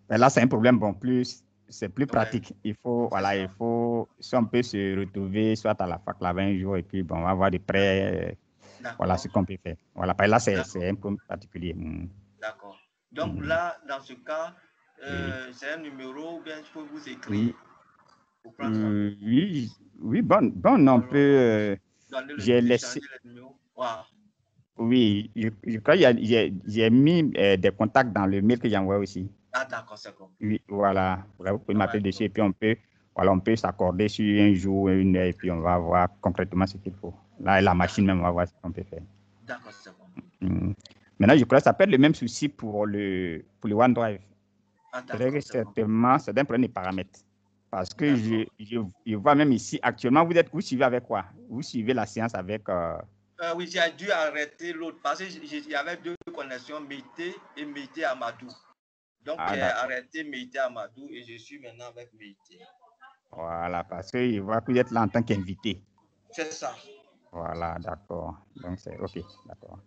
ben là, c'est un problème, bon, plus. C'est plus Ouais. pratique. Il faut, voilà, il faut, si on peut se retrouver soit à la fac là-bas un jour et puis bon, on va voir de près, euh, voilà ce qu'on peut faire. Voilà, là, c'est, un problème particulier. Mm. D'accord. Donc Mhm. là, dans ce cas, euh, c'est un numéro ou bien je peux vous écrire? Oui. Euh, oui, oui, bon, bon, on peut. euh, le j'ai laissé-. Oui, je, je crois a- j'ai mis euh, des contacts dans le mail que j'ai envoyé aussi. Ah, d'accord, c'est compris. Oui, voilà. Vous pouvez m'appeler dessus et puis on peut, voilà, on peut s'accorder sur un jour, une heure et puis on va voir concrètement ce qu'il faut. Là, la machine même, on va voir ce qu'on peut faire. D'accord, c'est compris. Mhm. Maintenant, je crois que ça peut être le même souci pour le, pour le OneDrive. Ah, que d'accord, certainement, c'est d'un problème de paramètres. Parce que je, je, je vois même ici, actuellement, vous êtes, vous suivez avec quoi? Vous suivez la séance avec. euh, Euh, oui, j'ai dû arrêter l'autre parce qu'il y avait deux connexions, Mété et Mété Amadou. Donc, Ah, j'ai arrêté Mété Amadou et je suis maintenant avec Mété. Voilà, parce que je vois que vous êtes là en tant qu'invité. C'est ça. Voilà, d'accord. Donc, c'est OK, d'accord.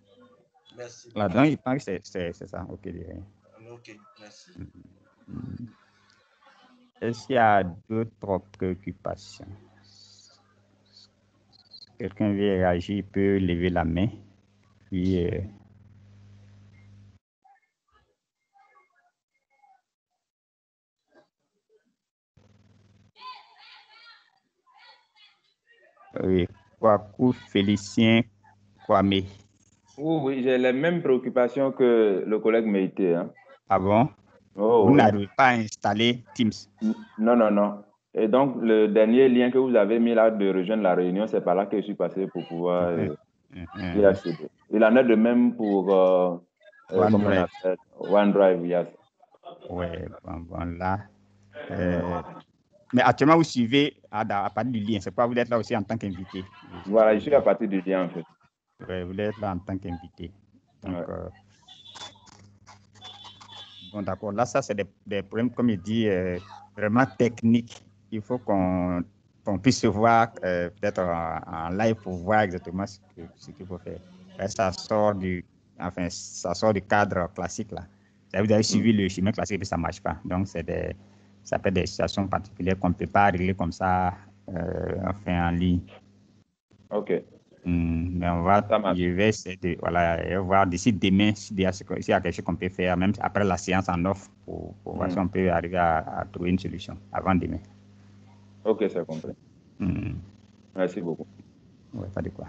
Merci. Là, donc, je pense que c'est- ça. OK. Ok, merci. Mhm. Est-ce qu'il y a d'autres préoccupations? Quelqu'un veut réagir, il peut lever la main. Puis, euh, Oui, Kwaku Félicien Kwame. Oui, oui, j'ai les mêmes préoccupations que le collègue Meïté. Hein. Ah bon? Oh, Vous oui. n'arrivez pas à installer Teams. Non, non, non. Et donc, le dernier lien que vous avez mis là de rejoindre la réunion, c'est par là que je suis passé pour pouvoir euh, y Mhm. accéder. Il en est de même pour euh, euh, OneDrive. OneDrive, yes. Ouais, bon, bon, là. euh, Mais actuellement, vous suivez à, à partir du lien. C'est pas vous êtes là aussi en tant qu'invité. Voilà, je suis à partir du lien en fait. Ouais, vous êtes là en tant qu'invité. Donc, Ouais. Bon, d'accord. Là, ça, c'est des, des problèmes, comme il dit, euh, vraiment techniques. Il faut qu'on qu'on puisse se voir euh, peut-être en, en live pour voir exactement ce que- ce qu'il faut faire. Là, ça sort du, enfin, ça sort du cadre classique là. Vous avez suivi le chemin classique et puis ça ne marche pas. Donc, c'est des, ça peut être des situations particulières qu'on ne peut pas régler comme ça, euh, enfin, en ligne. Ok. Hmm, mais on va, je vais essayer de voilà, voir d'ici demain s'il y, a, quelque chose qu'on peut faire, même après la séance en offre, pour, pour voir Hmm. si on peut arriver à, à trouver une solution avant demain. Ok, c'est compris. Hmm, Merci beaucoup. ouais, pas de quoi.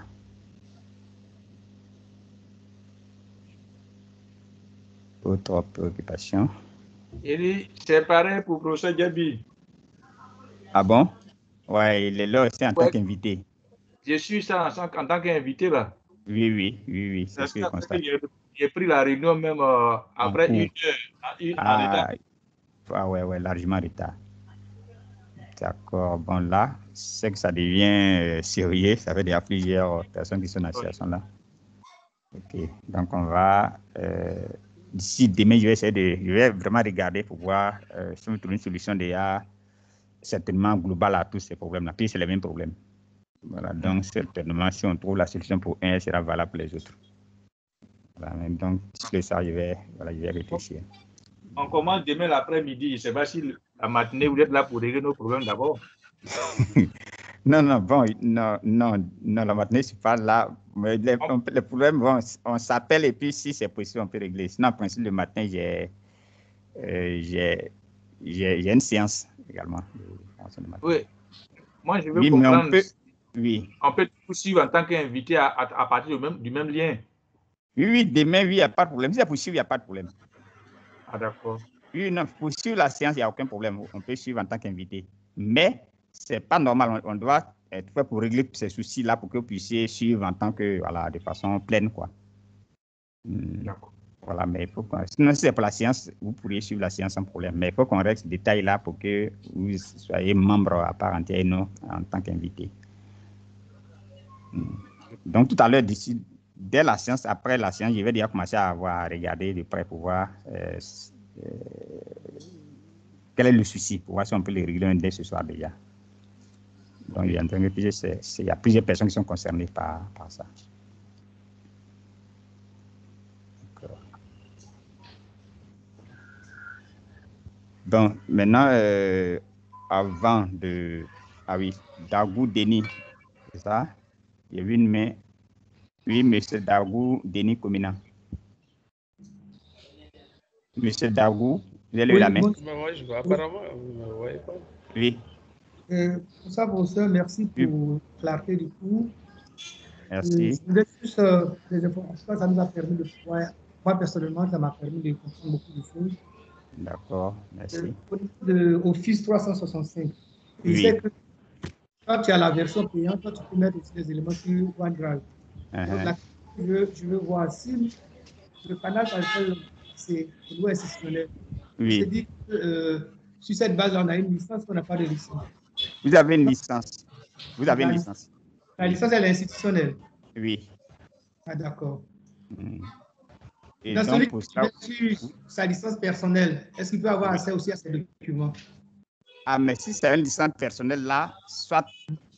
Autre préoccupation. Il c'est pareil pour le professeur Djabi. Ah bon? Ouais, il est là aussi en tant Ouais. qu'invité. Je suis ça en, tant- qu'invité là. Oui, oui, oui, oui, c'est ce que je j'ai j'ai pris la réunion même euh, après une heure. une- Ah, ah ouais, ouais, largement en retard. D'accord. Bon, là, c'est que ça devient euh, sérieux. Ça fait déjà plusieurs personnes qui sont dans situation là. Ok. Donc, on va. euh, D'ici demain, je vais essayer de. Je vais vraiment regarder pour voir si on trouve une solution déjà certainement globale à tous ces problèmes-là. Puis, c'est les mêmes problèmes. Voilà. Donc, certainement, si on trouve la solution pour un, elle sera valable pour les autres. Voilà. mais Donc, sur ça, je vais, voilà, je vais réfléchir. On commence demain l'après-midi. Je ne sais pas si la matinée vous êtes là pour régler nos problèmes d'abord. Non, non, bon, non, non, non, la matinée, je suis pas là. Mais les, on- les problèmes, bon, on s'appelle et puis si c'est possible, on peut régler. Sinon, en principe, le matin, j'ai euh, une séance également. Oui. Moi, je veux Oui, mais on comprendre. peut, oui. On peut tout suivre en tant qu'invité à, à- à partir du même, du même lien. Oui, oui, demain, oui, il n'y a pas de problème. Si c'est possible, il n'y a pas de problème. Ah, d'accord. Oui, non, pour suivre la séance, il n'y a aucun problème. On peut suivre en tant qu'invité. Mais ce n'est pas normal. On, on doit être fait pour régler ces soucis-là pour que vous puissiez suivre en tant que, voilà, de façon pleine, quoi. Hmm, D'accord. Voilà, mais il faut qu'on- sinon, si c'est pour la séance, vous pourriez suivre la séance sans problème. Mais il faut qu'on règle ce détail-là pour que vous soyez membre à part entière et non en tant qu'invité. Hmm. Donc, tout à l'heure, d'ici, dès la séance, après la séance, je vais déjà commencer à, avoir, à regarder de près pour voir euh, euh, quel est le souci, pour voir si on peut le régler dès ce soir déjà. Donc, il y a, plusieurs personnes qui sont concernées par, ça. Bon, maintenant, euh, avant de... Ah oui, Dagou Denis, c'est ça? Il y a eu une main. Oui, monsieur Dagou Denis Komina. Monsieur Dagou, vous avez Oui, la main bon- moi, je vois apparemment, vous ne me voyez pas. Oui, Euh, pour ça, professeur, merci pour la clarté du cours. Euh, merci. je voulais juste euh, des informations, ça nous a permis de pouvoir, moi personnellement, ça m'a permis de comprendre beaucoup de choses. D'accord, merci. Au niveau de Office 365, il Oui. Quand tu as la version payante, toi, tu peux mettre aussi des éléments sur OneDrive. Donc, Uh-huh. là, je, veux, je veux voir si le canal, par exemple, c'est le loi institutionnel. Oui. C'est dit que euh, sur cette base, on a une licence, on n'a pas de licence. Vous avez une licence. Vous avez une La- licence. La licence, elle est institutionnelle. Oui. Ah, d'accord. Mm. Et Dans donc, celui qui ça, sa licence personnelle, est-ce qu'il peut avoir accès aussi à ces documents? Ah, mais si c'est une licence personnelle là, soit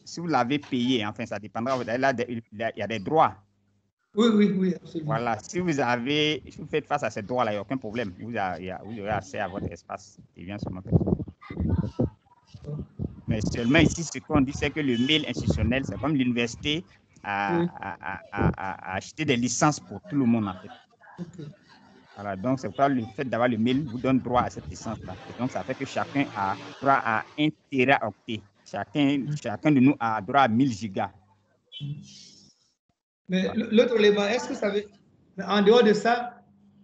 si vous l'avez payé, enfin, ça dépendra. Là, il y a des droits. Oui, oui, oui, absolument. Voilà, si vous avez, si vous faites face à ces droits-là, il n'y a aucun problème. Vous, aurez accès à votre espace. Vient. Mais seulement ici, ce qu'on dit, c'est que le mail institutionnel, c'est comme l'université a, Oui. a- a- a- a acheté des licences pour tout le monde, en fait. Ok. Voilà, donc c'est pourquoi le fait d'avoir le mail vous donne droit à cette licence-là. Donc, ça fait que chacun a droit à 1 téraoctet. Chacun, chacun de nous a droit à 1000 gigas. Mais l'autre élément, est-ce que ça veut. En dehors de ça,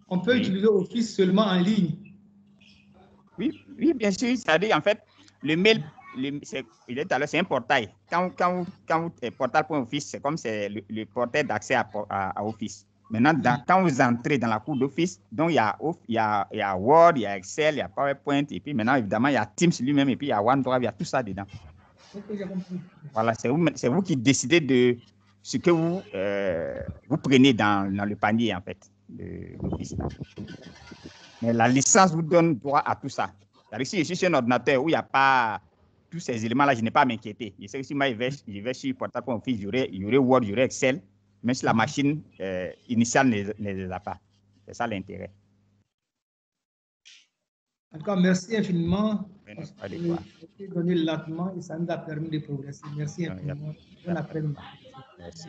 on peut Oui. utiliser Office seulement en ligne? Oui, oui, bien sûr. C'est-à-dire, en fait, le mail, le, c'est, il est c'est un portail. Quand, quand, vous- quand vous, portal.office, c'est comme c'est le, le portail d'accès à, à Office. Maintenant, dans- quand vous entrez dans la cour d'office, donc il y, a, Off- il, y a, il y a Word, il y a Excel, il y a PowerPoint, et puis maintenant, évidemment, il y a Teams lui-même, et puis il y a OneDrive, il y a tout ça dedans. Voilà, c'est vous, qui décidez de ce que vous, euh, vous prenez dans, dans le panier, en fait, de l'office. Mais la licence vous donne droit à tout ça. Si je suis sur un ordinateur où il n'y a pas tous ces éléments-là, je n'ai pas à m'inquiéter. Je sais que si moi, je vais, je vais sur portable il y aurait Word, il y aurait Excel, même si la machine euh, initiale ne ne les a pas. C'est ça l'intérêt. En tout cas, merci infiniment. Vous avez donné lentement et ça nous a permis de progresser. Merci infiniment. Bon après-midi. Merci.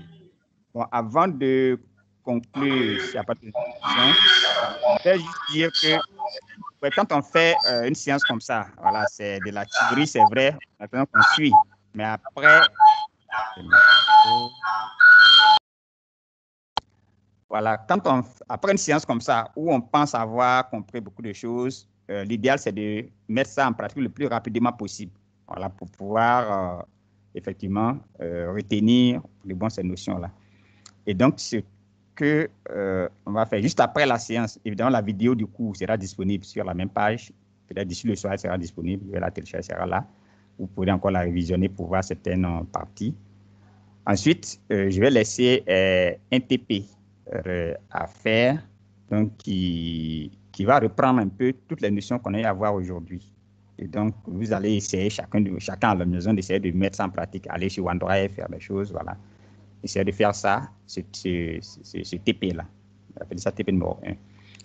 Bon, avant de conclure, s'il n'y a pas de questions, je vais juste dire que quand on fait euh, une séance comme ça, voilà, c'est de la théorie, c'est vrai, maintenant qu'on suit. Mais après, voilà, quand on, après une séance comme ça, où on pense avoir compris beaucoup de choses, euh, l'idéal, c'est de mettre ça en pratique le plus rapidement possible. Voilà, pour pouvoir euh, effectivement euh, retenir les bonnes ces notions-là. Et donc, ce que on va faire juste après la séance, évidemment, la vidéo du cours sera disponible sur la même page. Peut-être d'ici le soir, elle sera disponible. La télécharger, elle sera là. Vous pourrez encore la révisionner pour voir certaines parties. Ensuite, je vais laisser un TP à faire, donc qui, qui va reprendre un peu toutes les notions qu'on a eu à voir aujourd'hui. Et donc, vous allez essayer, chacun, chacun à la maison, d'essayer de mettre ça en pratique, aller sur OneDrive, faire des choses, voilà. Essayez de faire ça, ce, ce, ce, TP-là. On appelle ça TP numéro 1. Et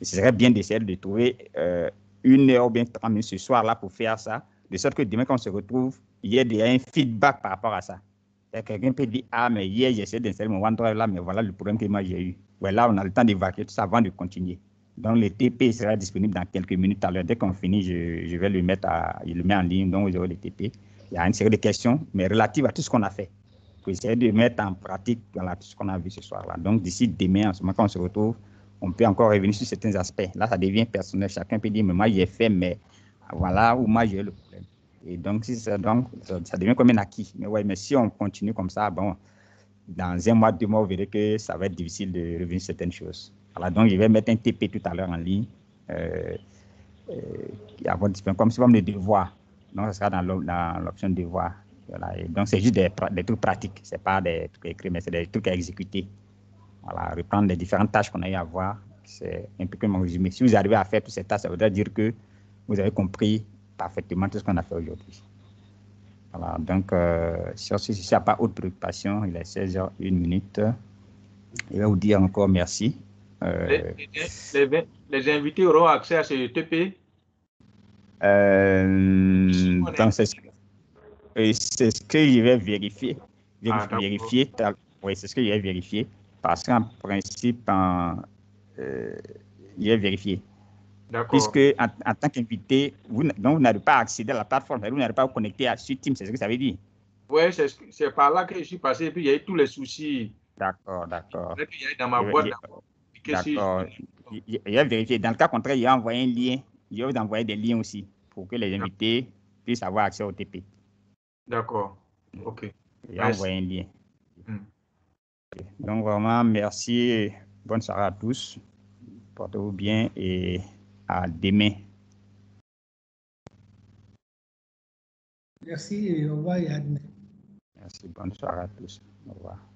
ce serait bien d'essayer de trouver euh, une heure ou bien 30 minutes ce soir-là pour faire ça, de sorte que demain, quand on se retrouve, il y ait déjà un feedback par rapport à ça. Quelqu'un peut dire, ah, mais hier, j'ai essayé d'installer mon OneDrive là, mais voilà le problème que moi j'ai eu. Ouais, là, on a le temps d'évacuer tout ça avant de continuer. Donc, le TP sera disponible dans quelques minutes à l'heure. Dès qu'on finit, je, vais le mettre à, le mets en ligne, donc vous aurez le TP. Il y a une série de questions, mais relatives à tout ce qu'on a fait. Pour essayer de mettre en pratique tout ce qu'on a vu ce soir-là. Donc, d'ici demain, en ce moment, quand on se retrouve, on peut encore revenir sur certains aspects. Là, ça devient personnel. Chacun peut dire, mais moi, j'ai fait, mais voilà où moi, j'ai le problème. Et donc, ça devient comme un acquis. Mais ouais, mais si on continue comme ça, bon, dans un mois, deux mois, vous verrez que ça va être difficile de revenir sur certaines choses. Voilà, donc je vais mettre un TP tout à l'heure en ligne, euh, euh, comme si comme le devoir. Donc, ça sera dans l'op- dans l'option devoir. Voilà, et donc, c'est juste des, trucs pratiques, ce n'est pas des trucs écrits, mais c'est des trucs à exécuter. Voilà, reprendre les différentes tâches qu'on a eu à voir, c'est un peu comme un résumé. Si vous arrivez à faire toutes ces tâches, ça voudrait dire que vous avez compris parfaitement tout ce qu'on a fait aujourd'hui. Voilà, donc, euh, s'il n'y a pas autre préoccupation, il est 16h, 1 minute. Je vais vous dire encore merci. Euh, Les, les- les- les invités auront accès à ce TP. euh, c'est ce, que- je vais vérifier. Vérifier, Ah, vérifier oui, c'est ce que je vais vérifier. Parce qu'en principe, en, euh, je vais vérifier. Puisque en, en tant qu'invité, vous, donc vous n'avez pas accédé à la plateforme, vous n'avez pas connecter à sur Teams, c'est ce que ça veut dire. Oui, c'est ce- par là que je suis passé. Et puis, il y a eu tous les soucis. D'accord, d'accord. Peut-être qu'il y a eu dans ma Je boîte. Et D'accord. Je- je vais vérifier. Dans le cas contraire, il y a envoyé un lien. Je vais vous envoyer des liens aussi pour que les invités puissent avoir accès au TP. D'accord. OK. Il y Merci. envoyé un lien. Hmm. Donc, vraiment, merci. Bonne soirée à tous. Portez-vous bien et à demain. Merci au revoir et à demain. Merci. Bonne soirée à tous. Au revoir.